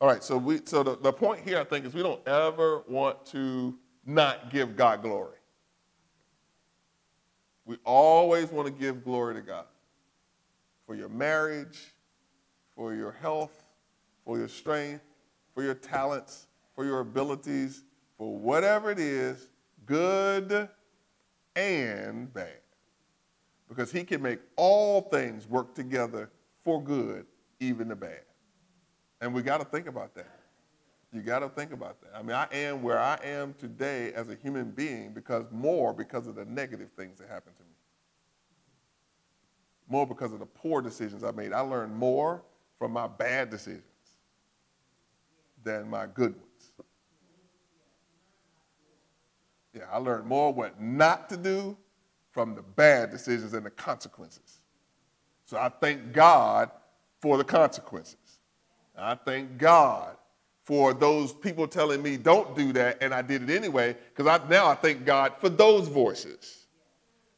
All right, so we so the, the point here I think is we don't ever want to not give God glory. We always want to give glory to God for your marriage, for your health, for your strength, for your talents, for your abilities, for whatever it is, good and bad. Because he can make all things work together for good, even the bad. And we got to think about that. You got to think about that. I mean, I am where I am today as a human being because more because of the negative things that happened to me. More because of the poor decisions I made. I learned more from my bad decisions than my good ones. Yeah, I learned more what not to do from the bad decisions and the consequences. So I thank God for the consequences. I thank God for those people telling me don't do that and I did it anyway because I, now I thank God for those voices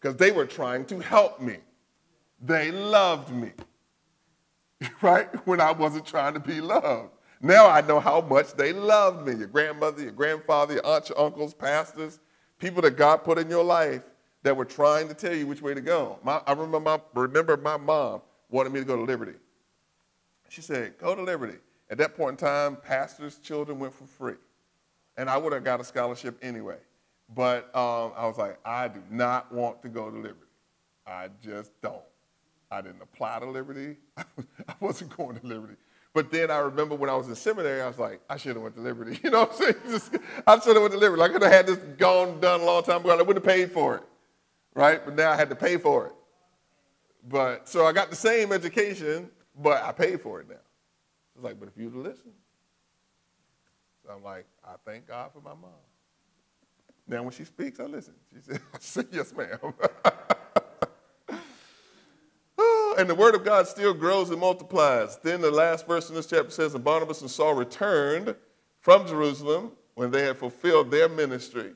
because they were trying to help me. They loved me, right? When I wasn't trying to be loved. Now I know how much they loved me. Your grandmother, your grandfather, your aunts, your uncles, pastors, people that God put in your life that were trying to tell you which way to go. My, I remember my, remember my mom wanted me to go to Liberty. She said, go to Liberty. At that point in time, pastors' children went for free. And I would have got a scholarship anyway. But um, I was like, I do not want to go to Liberty. I just don't. I didn't apply to Liberty. I wasn't going to Liberty. But then I remember when I was in seminary, I was like, I should have went to Liberty. You know what I'm saying? I should have went to Liberty. I could have had this gone done a long time ago. I wouldn't have paid for it, right? But now I had to pay for it. But so I got the same education, but I paid for it now. It's like, but if you'd listen. So I'm like, I thank God for my mom. Now when she speaks, I listen. She said, I said yes, ma'am. and the word of God still grows and multiplies. Then the last verse in this chapter says, And Barnabas and Saul returned from Jerusalem when they had fulfilled their ministry.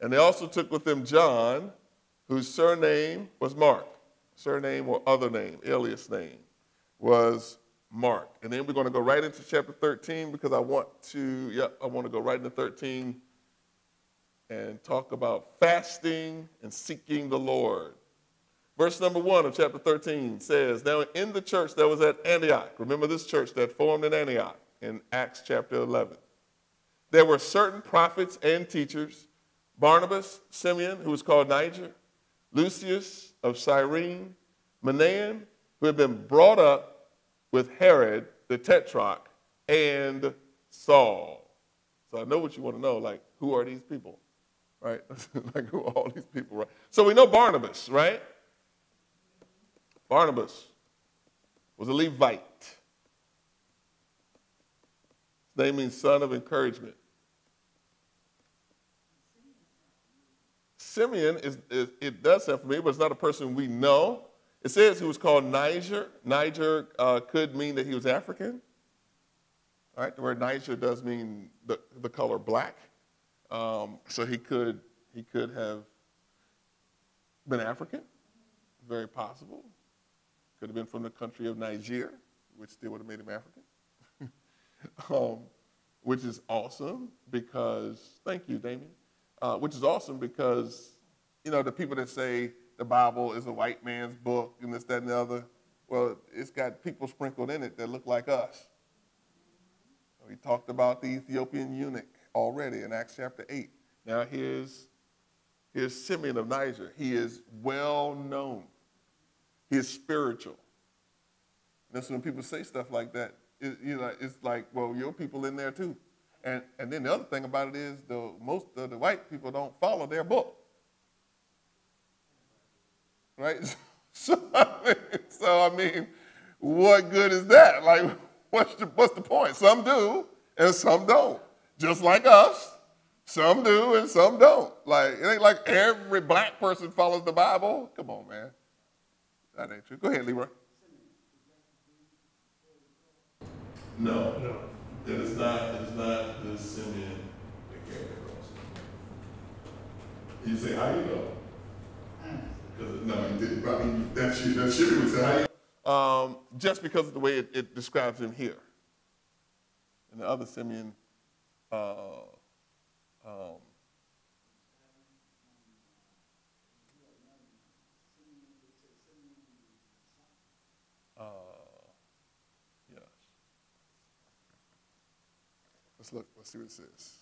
And they also took with them John, whose surname was Mark. Surname or other name, alias name, was Mark. And then we're going to go right into chapter 13 because I want to, yep, I want to go right into 13 and talk about fasting and seeking the Lord. Verse number one of chapter 13 says, Now in the church that was at Antioch, remember this church that formed in Antioch in Acts chapter 11, there were certain prophets and teachers Barnabas, Simeon, who was called Niger, Lucius of Cyrene, Manaen, who had been brought up with Herod the Tetrarch, and Saul. So I know what you want to know, like, who are these people? Right? like, who are all these people, right? So we know Barnabas, right? Barnabas was a Levite. His name means son of encouragement. Simeon is, is, it does sound familiar, but it's not a person we know. It says he was called Niger. Niger uh, could mean that he was African. All right, the word Niger does mean the, the color black. Um, so he could he could have been African, very possible. Could have been from the country of Niger, which still would have made him African. um, which is awesome because, thank you, Damien, uh, which is awesome because, you know, the people that say the Bible is a white man's book and this, that, and the other, well, it's got people sprinkled in it that look like us. We talked about the Ethiopian eunuch already in Acts chapter 8. Now here's, here's Simeon of Niger. He is well known. He is spiritual. That's when people say stuff like that. It, you know, it's like, well, your people in there too. And, and then the other thing about it is the, most of the white people don't follow their book. Right? So I, mean, so, I mean, what good is that? Like, what's the, what's the point? Some do and some don't. Just like us, some do and some don't. Like, it ain't like every black person follows the Bible. Come on, man. That ain't true. Go ahead, Leroy. No. No. It is not, it is not the Simeon that carried the cross. You say, how you know? No, he didn't. I mean, that that um, just because of the way it, it, describes him here. And the other Simeon, uh, um, uh, yes. Let's look, let's see what it says.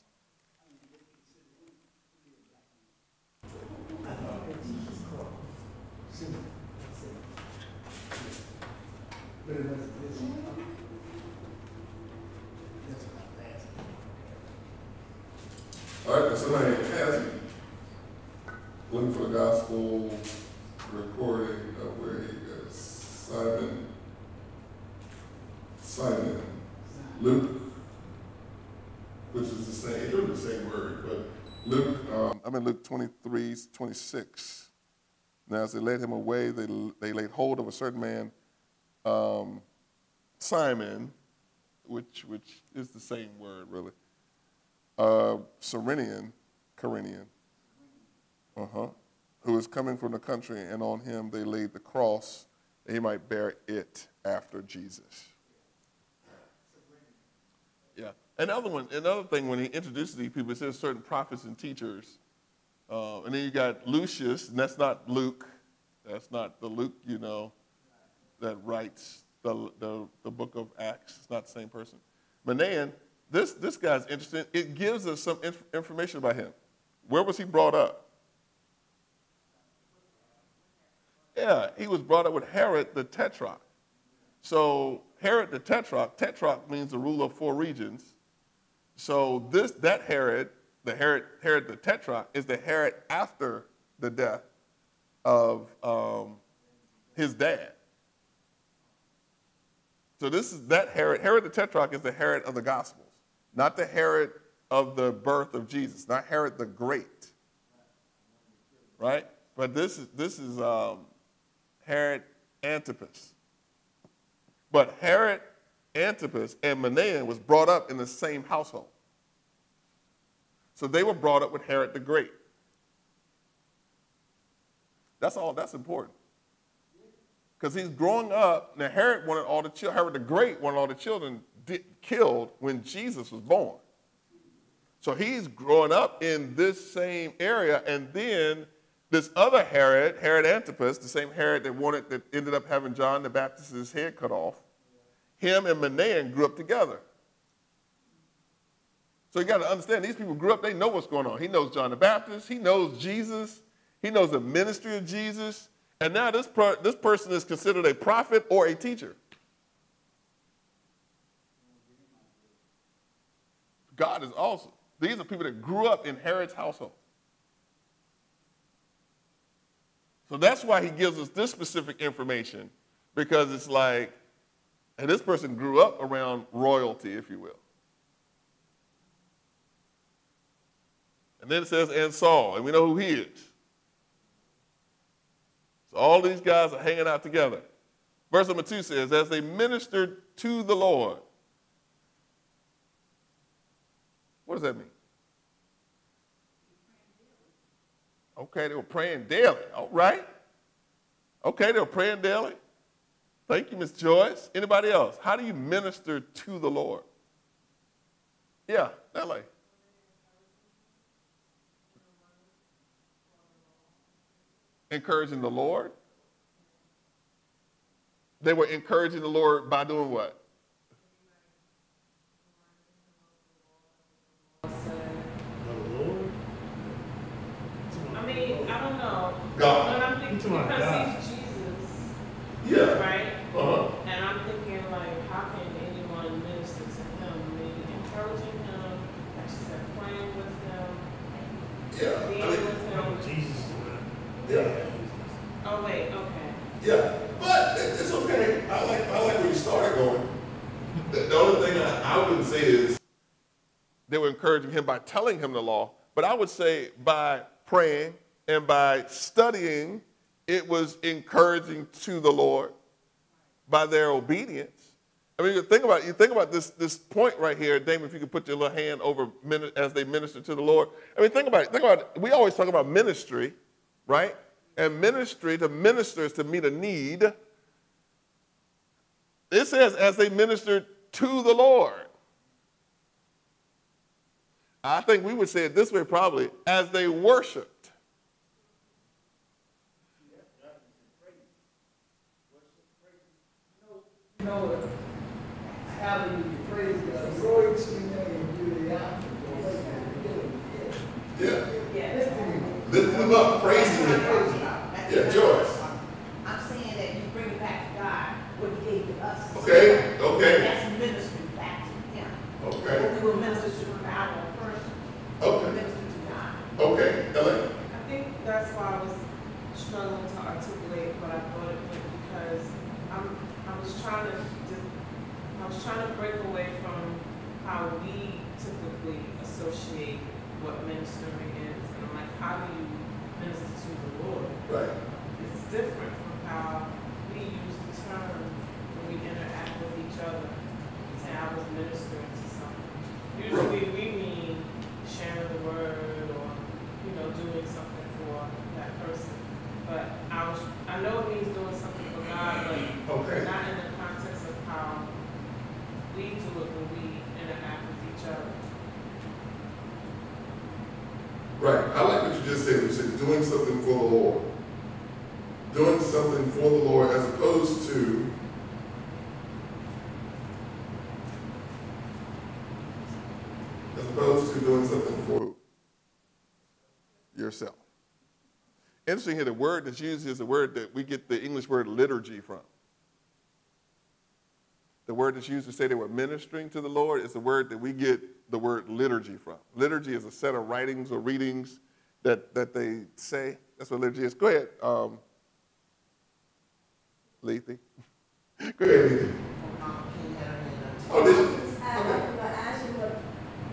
All right, if somebody has it. Looking for the gospel recording of where he is. Simon. Simon. Luke. Which is the same, it's the same word, but Luke, um, I'm in Luke 23, 26. Now, as they led him away, they, they laid hold of a certain man, um, Simon, which, which is the same word, really uh, Cyrenian, Cyrenian, uh-huh, who was coming from the country, and on him they laid the cross that he might bear it after Jesus. Yeah. Another one, another thing when he introduces these people, it says certain prophets and teachers. Uh, and then you got Lucius, and that's not Luke. That's not the Luke, you know, that writes the, the, the book of Acts. It's not the same person. Manaen, this, this guy's interesting. It gives us some inf- information about him. Where was he brought up? Yeah, he was brought up with Herod the Tetrarch. So Herod the Tetrarch, Tetrarch means the ruler of four regions. So this that Herod, the Herod, Herod the Tetrarch, is the Herod after the death of um, his dad. So this is that Herod. Herod the Tetrarch is the Herod of the Gospels, not the Herod of the birth of Jesus, not Herod the Great. Right? But this is this is um, Herod Antipas. But Herod Antipas and Manaen was brought up in the same household. So they were brought up with Herod the Great. That's all that's important. Because he's growing up. Now, Herod wanted all the children, Herod the Great wanted all the children killed when Jesus was born. So he's growing up in this same area, and then this other Herod, Herod Antipas, the same Herod that wanted that ended up having John the Baptist's head cut off, him and Manaen grew up together. So you got to understand, these people grew up, they know what's going on. He knows John the Baptist, he knows Jesus, he knows the ministry of Jesus, and now this, per, this person is considered a prophet or a teacher. God is awesome. These are people that grew up in Herod's household. So that's why he gives us this specific information, because it's like, and this person grew up around royalty, if you will. And then it says, and Saul, and we know who he is. So all these guys are hanging out together. Verse number two says, as they ministered to the Lord. What does that mean? Okay, they were praying daily. All right. Okay, they were praying daily. Thank you, Miss Joyce. Anybody else? How do you minister to the Lord? Yeah, that like. Encouraging the Lord. They were encouraging the Lord by doing what? I mean, I don't know. God. But I'm thinking, You talking about because God. he's Jesus, Yeah. right? Uh-huh. And I'm thinking like, how can anyone minister to him? Maybe encouraging him, like she said, praying with him, Yeah. being I mean, with him. Jesus. yeah. Oh, wait, okay. Yeah, but it- it's okay. I like I like where you started going. The, the only thing I, I wouldn't say is they were encouraging him by telling him the law, but I would say by praying and by studying, it was encouraging to the Lord by their obedience. I mean, think about you think about this this point right here, Damien. If you could put your little hand over as they minister to the Lord. I mean, think about it. Think about it. We always talk about ministry, right? And ministry to ministers to meet a need. It says as they ministered to the Lord. I think we would say it this way probably as they worshipped. Yeah. yeah. Lift them up, praise him. Yeah, Joyce. I'm saying that you bring back to God what he gave to us. Okay, okay. Okay, Elaine. I think that's why I was struggling to articulate what I thought it meant because I'm, I was trying to, I was trying to break away from how we typically associate what ministering is. And I'm like, how do you minister to the Lord? Right, It's different from how we use the term when we interact with each other. Say I was ministering to someone. Usually we mean sharing the word know, doing something for that person. But I was, I know it means doing something for God, but okay. not in the context of how we do it when we interact with each other. Right, I like what you just said, you said doing something for the Lord. Doing something for the Lord as opposed to as opposed to doing something for yourself. Interesting here, the word that's used is the word that we get the English word liturgy from. The word that's used to say that we're ministering to the Lord is the word that we get the word liturgy from. Liturgy is a set of writings or readings that, that they say. That's what liturgy is. Go ahead, um, Letha. Go ahead, Oh, this, I was gonna ask you what,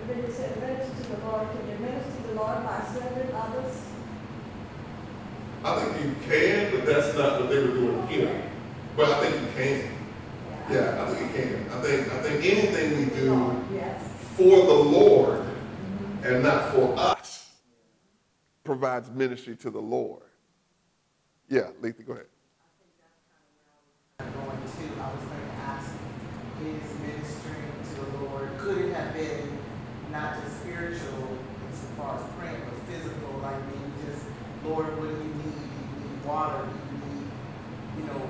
when you said minister to the Lord, can you minister to the Lord by serving others? I think you can, but that's not what they were doing here. But I think you can. Yeah, I think you can. I think, I think anything we do oh, Yes. for the Lord mm-hmm. and not for us provides ministry to the Lord. Yeah, Letha, go ahead. going to, I was going to ask, is ministering to the Lord, could it have been not just spiritual insofar as praying, but physical, like maybe just, Lord, what do you need? Do you need water? You know,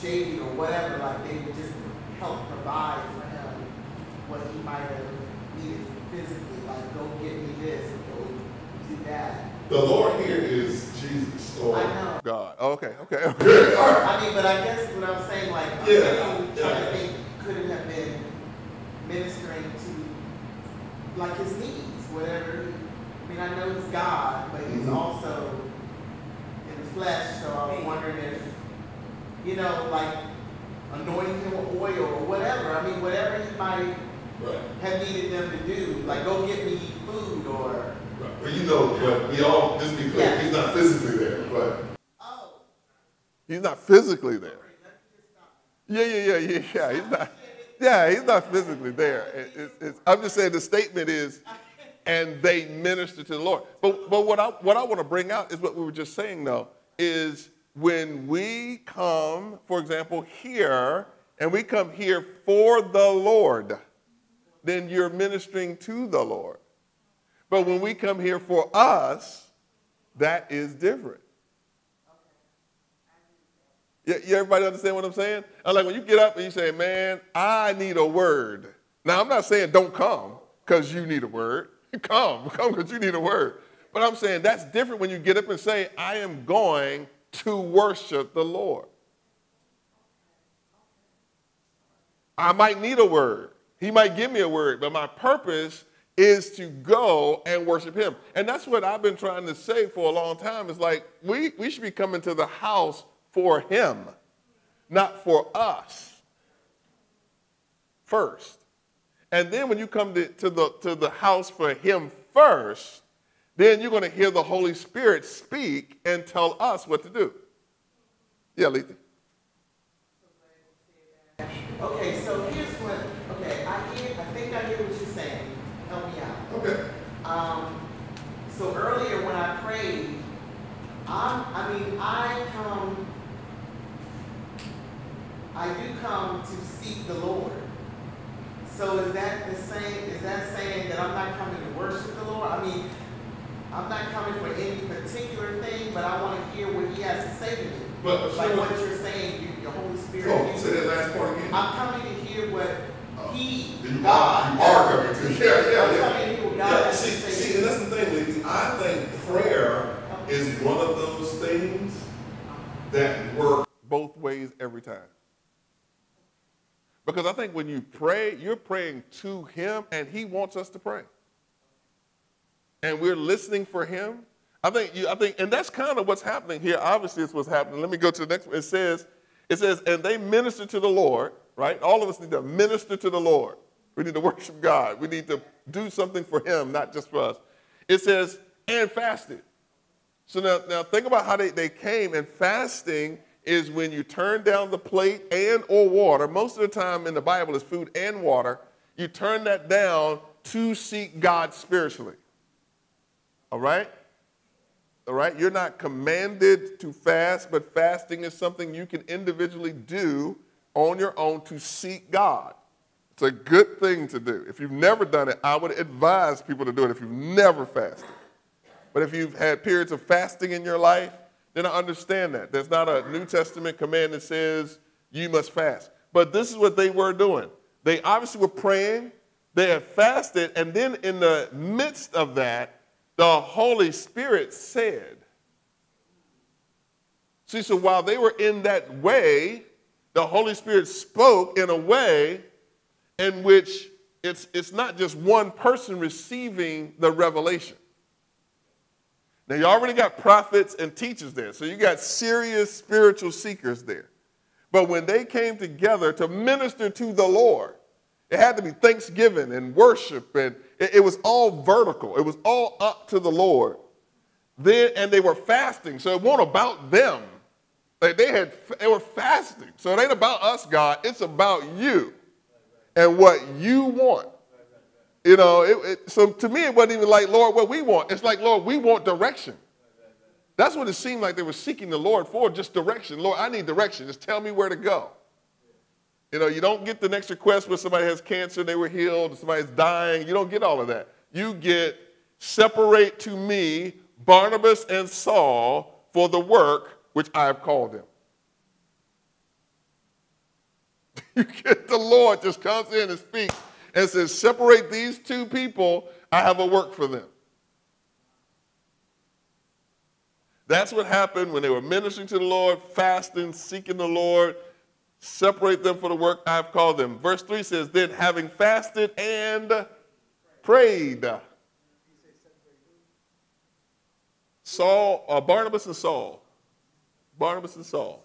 shade or whatever, like they would just help provide for him what he might have needed physically, like go get me this, or go do that. The Lord here is Jesus or I know. God. Okay, okay, okay. All right. I mean, but I guess what I'm saying, like, I'm Yeah, thinking, trying yeah. to think, could it have been ministering to, like, his needs, whatever, I mean, I know he's God, but he's Mhm. also in the flesh, so I was wondering if, you know, like, anointing him with oil or whatever, I mean, whatever he might Right, have needed them to do, like, go get me food, or, right. But you know, but we all, just be clear, Yeah. he's not physically there, but oh, he's not physically there. sorry, let me just stop. Yeah, yeah, yeah, yeah, yeah. He's not. Yeah, he's not physically there. It- it's- it's- I'm just saying the statement is, and they minister to the Lord. But but what I what I want to bring out is what we were just saying though is when we come, for example, here, and we come here for the Lord, then you're ministering to the Lord. But when we come here for us, that is different. Yeah, yeah, everybody understand what I'm saying? I'm like when you get up and you say, man, I need a word. Now, I'm not saying don't come because you need a word. Come, come because you need a word. But I'm saying that's different when you get up and say, I am going to worship the Lord. I might need a word. He might give me a word, but my purpose is to go and worship him. And that's what I've been trying to say for a long time. Is like we, we should be coming to the house for him, not for us first. And then when you come to, to, the, to the house for him first, then you're going to hear the Holy Spirit speak and tell us what to do. Yeah, Letha. Okay, so here's what, okay, I hear, I think I hear what you're saying. Help me out. Okay. Um, so earlier when I prayed, I'm, I mean, I come, I do come to seek the Lord. So is that the same, is that saying that I'm not coming to worship the Lord? I mean, I'm not coming for any particular thing, but I want to hear what he has to say to me. But like sure. what you're saying, you, your Holy Spirit. Oh, you said that last part again. I'm coming to hear what uh, he, you God, are, you are coming to. Yeah, yeah, I'm. Coming to hear what God yeah. See, see, and that's the thing, I think prayer is one of those things that work both ways every time. Because I think when you pray, you're praying to him, and he wants us to pray. And we're listening for Him. I think, you, I think, and that's kind of what's happening here. Obviously, it's what's happening. Let me go to the next one. It says, it says, and they minister to the Lord, right? All of us need to minister to the Lord. We need to worship God. We need to do something for Him, not just for us. It says, and fasted. So now, now think about how they, they came, and fasting is when you turn down the plate and or water. Most of the time in the Bible is food and water. You turn that down to seek God spiritually. All right? All right? You're not commanded to fast, but fasting is something you can individually do on your own to seek God. It's a good thing to do. If you've never done it, I would advise people to do it if you've never fasted. But if you've had periods of fasting in your life, then I understand that. There's not a New Testament command that says you must fast. But this is what they were doing. They obviously were praying, they had fasted, and then in the midst of that, the Holy Spirit said. See, so while they were in that way, the Holy Spirit spoke in a way in which it's, it's not just one person receiving the revelation. Now, you already got prophets and teachers there, so you got serious spiritual seekers there. But when they came together to minister to the Lord, it had to be thanksgiving and worship, and it, it was all vertical. It was all up to the Lord. Then, and they were fasting, so it wasn't about them. Like they had, they were fasting, so it ain't about us, God. It's about you and what you want. You know, it, it, so to me, it wasn't even like, Lord, what we want. It's like, Lord, we want direction. That's what it seemed like they were seeking the Lord for, just direction. Lord, I need direction. Just tell me where to go. You know, you don't get the next request where somebody has cancer, and they were healed, somebody's dying. You don't get all of that. You get separate to me Barnabas and Saul for the work which I have called them. you get the Lord just comes in and speaks and says, Separate these two people, I have a work for them. That's what happened when they were ministering to the Lord, fasting, seeking the Lord. Separate them for the work I have called them. Verse 3 says, Then having fasted and prayed. Saul, uh, Barnabas and Saul. Barnabas and Saul.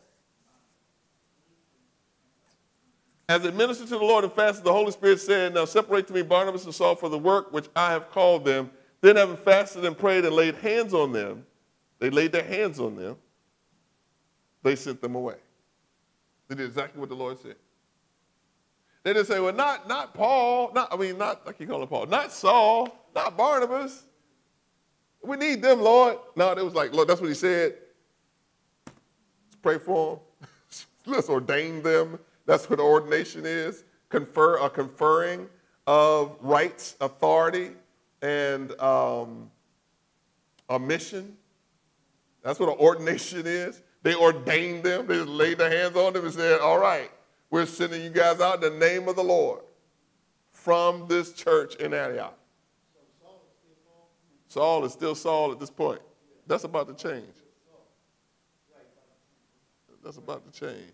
As they ministered to the Lord and fasted, the Holy Spirit said, Now separate to me Barnabas and Saul for the work which I have called them. Then, having fasted and prayed and laid hands on them, they laid their hands on them, they sent them away. They did exactly what the Lord said. They didn't say, Well, not, not Paul, not, I mean, not I keep calling Paul, not Saul, not Barnabas. We need them, Lord. No, it was like, Lord, that's what he said. Let's pray for them. Let's ordain them. That's what ordination is confer, a conferring of rights, authority, and um, a mission. That's what an ordination is. They ordained them, they just laid their hands on them and said, All right, we're sending you guys out in the name of the Lord from this church in Antioch. Saul is still Saul at this point. That's about to change. That's about to change.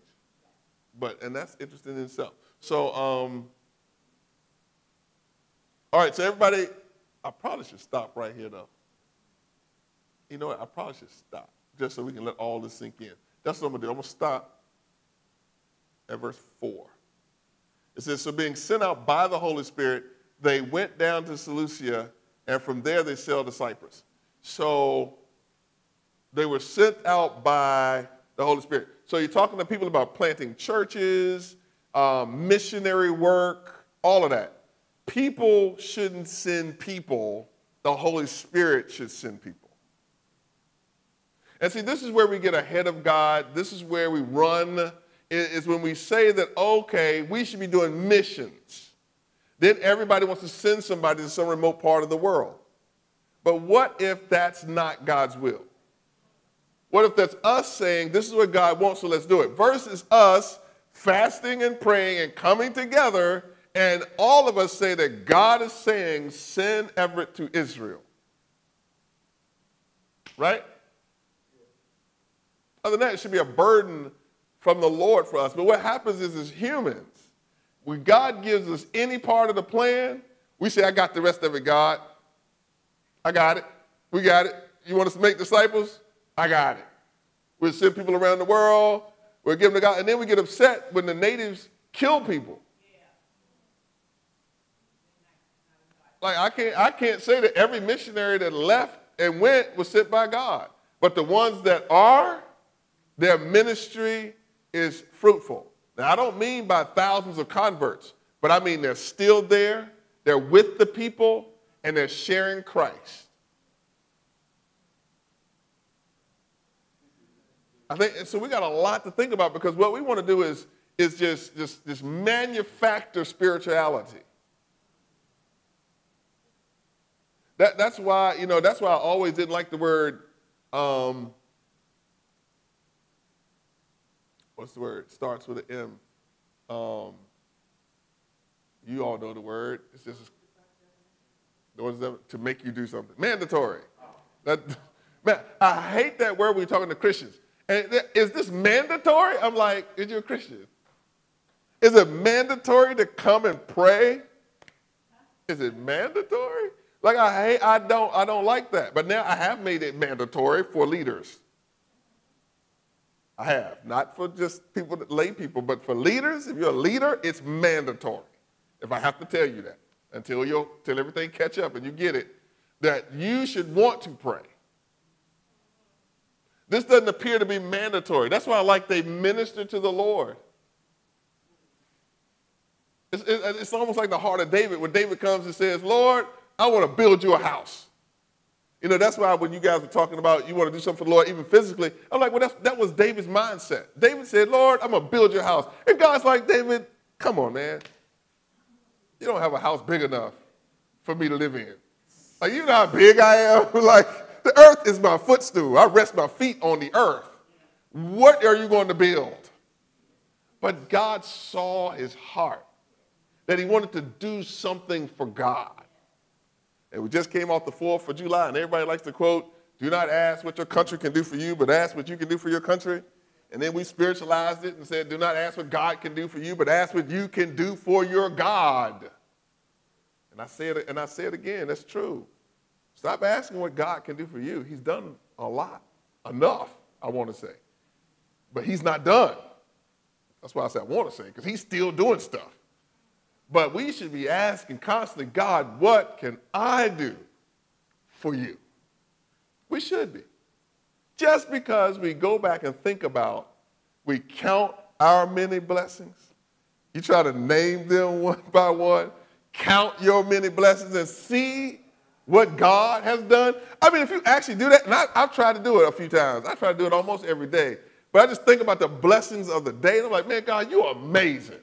But and that's interesting in itself. So um all right, so everybody, I probably should stop right here though. You know what? I probably should stop just so we can let all this sink in. That's what I'm gonna do. I'm gonna stop at verse 4. It says, So being sent out by the Holy Spirit, they went down to Seleucia, and from there they sailed to Cyprus. So they were sent out by the Holy Spirit. So you're talking to people about planting churches, um, missionary work, all of that. People shouldn't send people, the Holy Spirit should send people. And see, this is where we get ahead of God. This is where we run, is when we say that, okay, we should be doing missions. Then everybody wants to send somebody to some remote part of the world. But what if that's not God's will? What if that's us saying, this is what God wants, so let's do it, versus us fasting and praying and coming together, and all of us say that God is saying, send Everett to Israel. Right? Other than that, it should be a burden from the Lord for us. But what happens is, as humans, when God gives us any part of the plan, we say, I got the rest of it, God. I got it. We got it. You want us to make disciples? I got it. We'll send people around the world. We'll give them to God. And then we get upset when the natives kill people. Like I can't, I can't say that every missionary that left and went was sent by God. But the ones that are, their ministry is fruitful. Now, I don't mean by thousands of converts, but I mean they're still there, they're with the people, and they're sharing Christ. I think so. We got a lot to think about because what we want to do is is just just just manufacture spirituality. That that's why you know that's why I always didn't like the word. Um, what's the word? Starts with an M. Um, you all know the word. It's just? To make you do something mandatory. That man, I hate that word when you're talking to Christians. And is this mandatory? I'm like, is you a Christian? Is it mandatory to come and pray? Is it mandatory? Like I hate, I don't, I don't like that. But now I have made it mandatory for leaders. I have, not for just people, lay people, but for leaders. If you're a leader, it's mandatory. If I have to tell you that until you till everything catch up and you get it, that you should want to pray. This doesn't appear to be mandatory. That's why I like they minister to the Lord. It's, it's, almost like the heart of David when David comes and says, Lord, I want to build you a house. You know, that's why when you guys were talking about you want to do something for the Lord, even physically, I'm like, well, that was David's mindset. David said, Lord, I'm going to build your house. And God's like, David, come on, man. You don't have a house big enough for me to live in. Like, you know how big I am? like, the earth is my footstool. I rest my feet on the earth. What are you going to build? But God saw his heart, that he wanted to do something for God. And we just came off the 4th of July, and everybody likes to quote, Do not ask what your country can do for you, but ask what you can do for your country. And then we spiritualized it and said, Do not ask what God can do for you, but ask what you can do for your God. And I say it, and I say it again, that's true. Stop asking what God can do for you. He's done a lot, enough, I want to say. But he's not done. That's why I said I want to say, because he's still doing stuff. But we should be asking constantly, God, what can I do for you? We should be. Just because we go back and think about, we count our many blessings. You try to name them one by one, count your many blessings, and see what God has done. I mean, if you actually do that, and I, have tried to do it a few times, I try to do it almost every day. But I just think about the blessings of the day, and I'm like, man, God, you're amazing.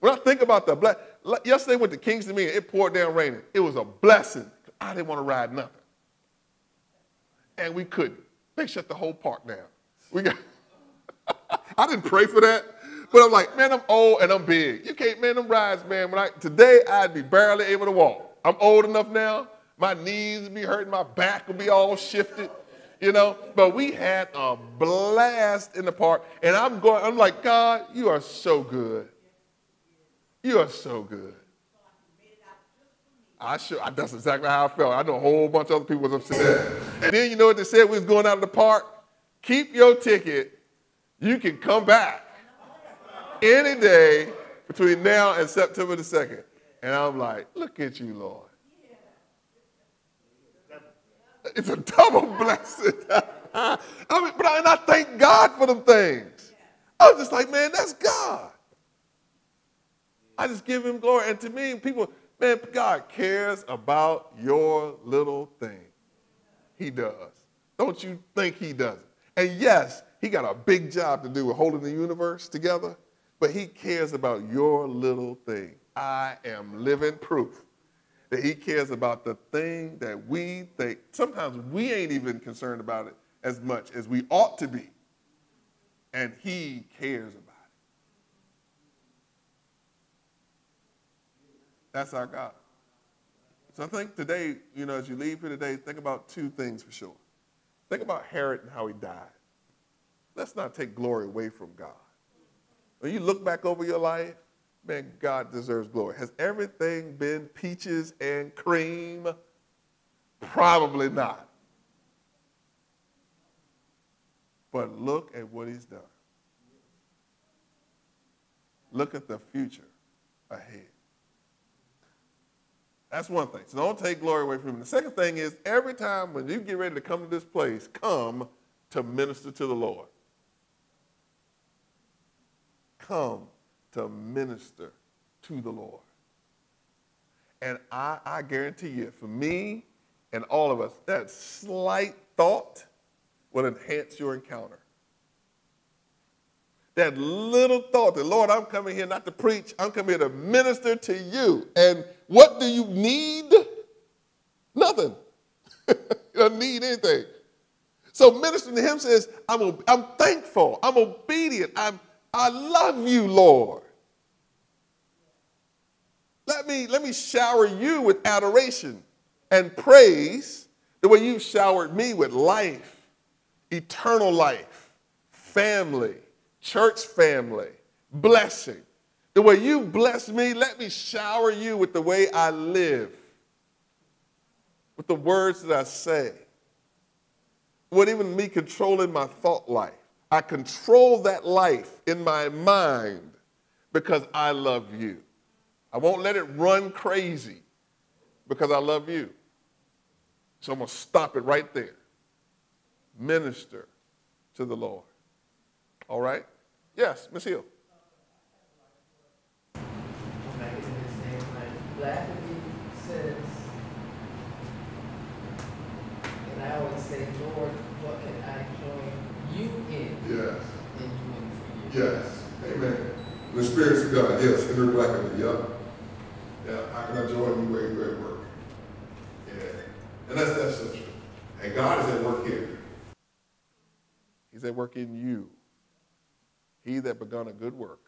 When I think about the bless, yesterday went to Kingston, me, it poured down raining. It was a blessing. I didn't want to ride nothing, and we couldn't. They shut the whole park down. We got. I didn't pray for that, but I'm like, man, I'm old and I'm big. You can't, man, them rides, man. When I today, I'd be barely able to walk. I'm old enough now. My knees would be hurting, my back would be all shifted, you know. But we had a blast in the park, and I'm going. I'm like, God, you are so good. You are so good. I sure that's exactly how I felt. I know a whole bunch of other people was upset. and then you know what they said? We was going out of the park. Keep your ticket. You can come back any day between now and September the 2nd. And I'm like, look at you, Lord. It's a double blessing. I mean, but I, and I thank God for them things. I was just like, man, that's God. I just give him glory. And to me, people, man, God cares about your little thing. He does. Don't you think he does And yes, he got a big job to do with holding the universe together, but he cares about your little thing. I am living proof that he cares about the thing that we think. Sometimes we ain't even concerned about it as much as we ought to be. And he cares about it. That's our God. So I think today, you know, as you leave here today, think about two things for sure. Think about Herod and how he died. Let's not take glory away from God. When you look back over your life, man, God deserves glory. Has everything been peaches and cream? Probably not. But look at what he's done. Look at the future ahead. That's one thing. So don't take glory away from him. The second thing is every time when you get ready to come to this place, come to minister to the Lord. Come to minister to the Lord. And I, I guarantee you, for me and all of us, that slight thought will enhance your encounter. That little thought that, Lord, I'm coming here not to preach, I'm coming here to minister to you. And what do you need? Nothing. you don't need anything. So ministering to him says, I'm, I'm thankful, I'm obedient, I'm, I love you, Lord. Let me, let me shower you with adoration and praise the way you've showered me with life, eternal life, family, church family, blessing. The way you bless me, let me shower you with the way I live, with the words that I say, with even me controlling my thought life. I control that life in my mind because I love you. I won't let it run crazy because I love you. So I'm going to stop it right there. Minister to the Lord. All right? Yes, Miss Hill. When I get in his name, like Blackaby says, and I always say, Lord, what can I join you in, Yes. in doing for you? Yes. Amen. The Spirit of God, yes. Henry Blackaby, yeah. Yeah, how can I join you where you're at work? Yeah. And that's, that's so true. And God is at work here. He's at work in you. He that begun a good work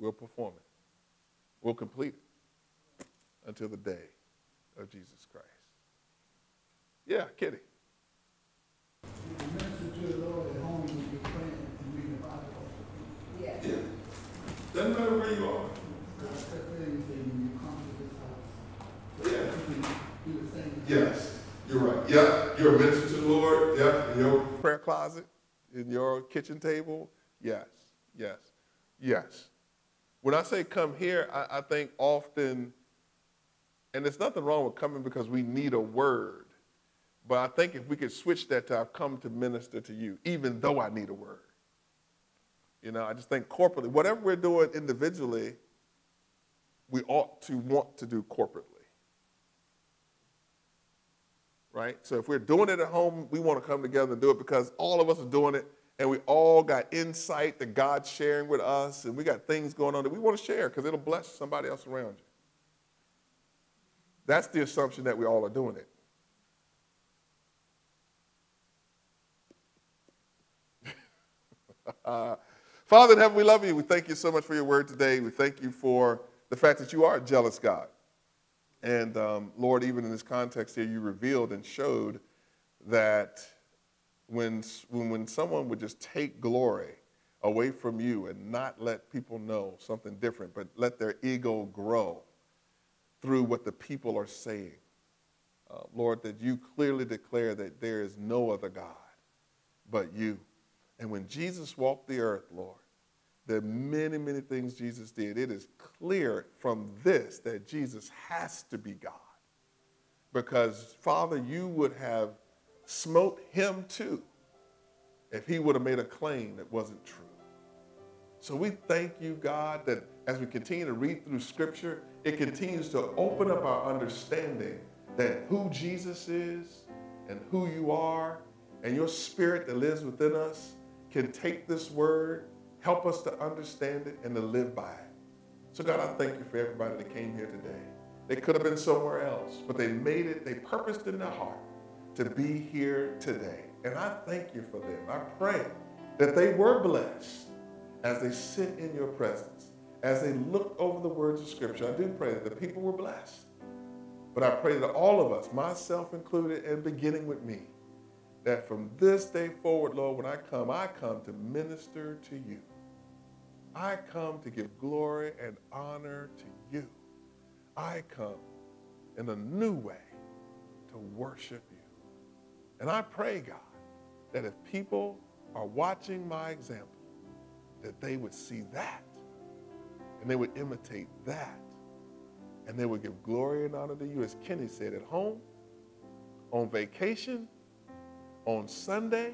will perform it, will complete it until the day of Jesus Christ. Yeah, Kitty. You can minister to the Lord at home when you're praying and reading the Bible. Yeah. Yeah. Doesn't matter where you are. God said things that when you come to this house, Yeah. you can do the same. Yes, you're right. Yeah, you're a minister to the Lord. Yeah, in your prayer closet, in your kitchen table. Yes, yes, yes. When I say come here, I, I think often, and there's nothing wrong with coming because we need a word. But I think if we could switch that to I've come to minister to you, even though I need a word. You know, I just think corporately, whatever we're doing individually, we ought to want to do corporately right? So if we're doing it at home, we want to come together and do it because all of us are doing it and we all got insight that God's sharing with us and we got things going on that we want to share because it'll bless somebody else around you. That's the assumption that we all are doing it. Father in heaven, we love you. We thank you so much for your word today. We thank you for the fact that you are a jealous God. And um, Lord, even in this context here, you revealed and showed that when, when, when someone would just take glory away from you and not let people know something different, but let their ego grow through what the people are saying, uh, Lord, that you clearly declare that there is no other God but you. And when Jesus walked the earth, Lord, the many, many things Jesus did, it is clear from this that Jesus has to be God. Because, Father, you would have smote him too if he would have made a claim that wasn't true. So we thank you, God, that as we continue to read through Scripture, it continues to open up our understanding that who Jesus is and who you are and your spirit that lives within us can take this word Help us to understand it and to live by it. So, God, I thank you for everybody that came here today. They could have been somewhere else, but they made it, they purposed in their heart to be here today. And I thank you for them. I pray that they were blessed as they sit in your presence, as they look over the words of Scripture. I do pray that the people were blessed. But I pray that all of us, myself included, and beginning with me, that from this day forward, Lord, when I come, I come to minister to you. I come to give glory and honor to you. I come in a new way to worship. And I pray, God, that if people are watching my example, that they would see that and they would imitate that and they would give glory and honor to you, as Kenny said, at home, on vacation, on Sunday,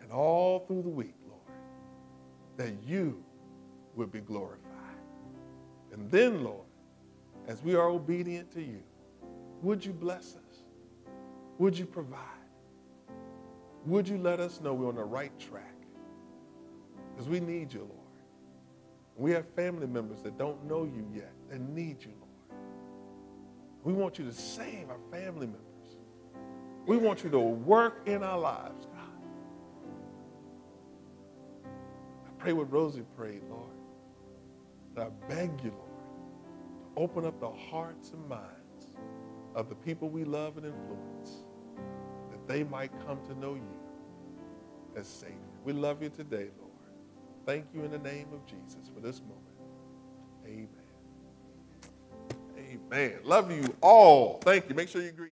and all through the week, Lord, that you would be glorified. And then, Lord, as we are obedient to you, would you bless us? Would you provide? Would you let us know we're on the right track? Because we need you, Lord. We have family members that don't know you yet, that need you, Lord. We want you to save our family members. We want you to work in our lives, God. I pray what Rosie prayed, Lord. And I beg you, Lord, to open up the hearts and minds of the people we love and influence, they might come to know you as Savior. We love you today, Lord. Thank you in the name of Jesus for this moment. Amen. Amen. Love you all. Thank you. Make sure you agree.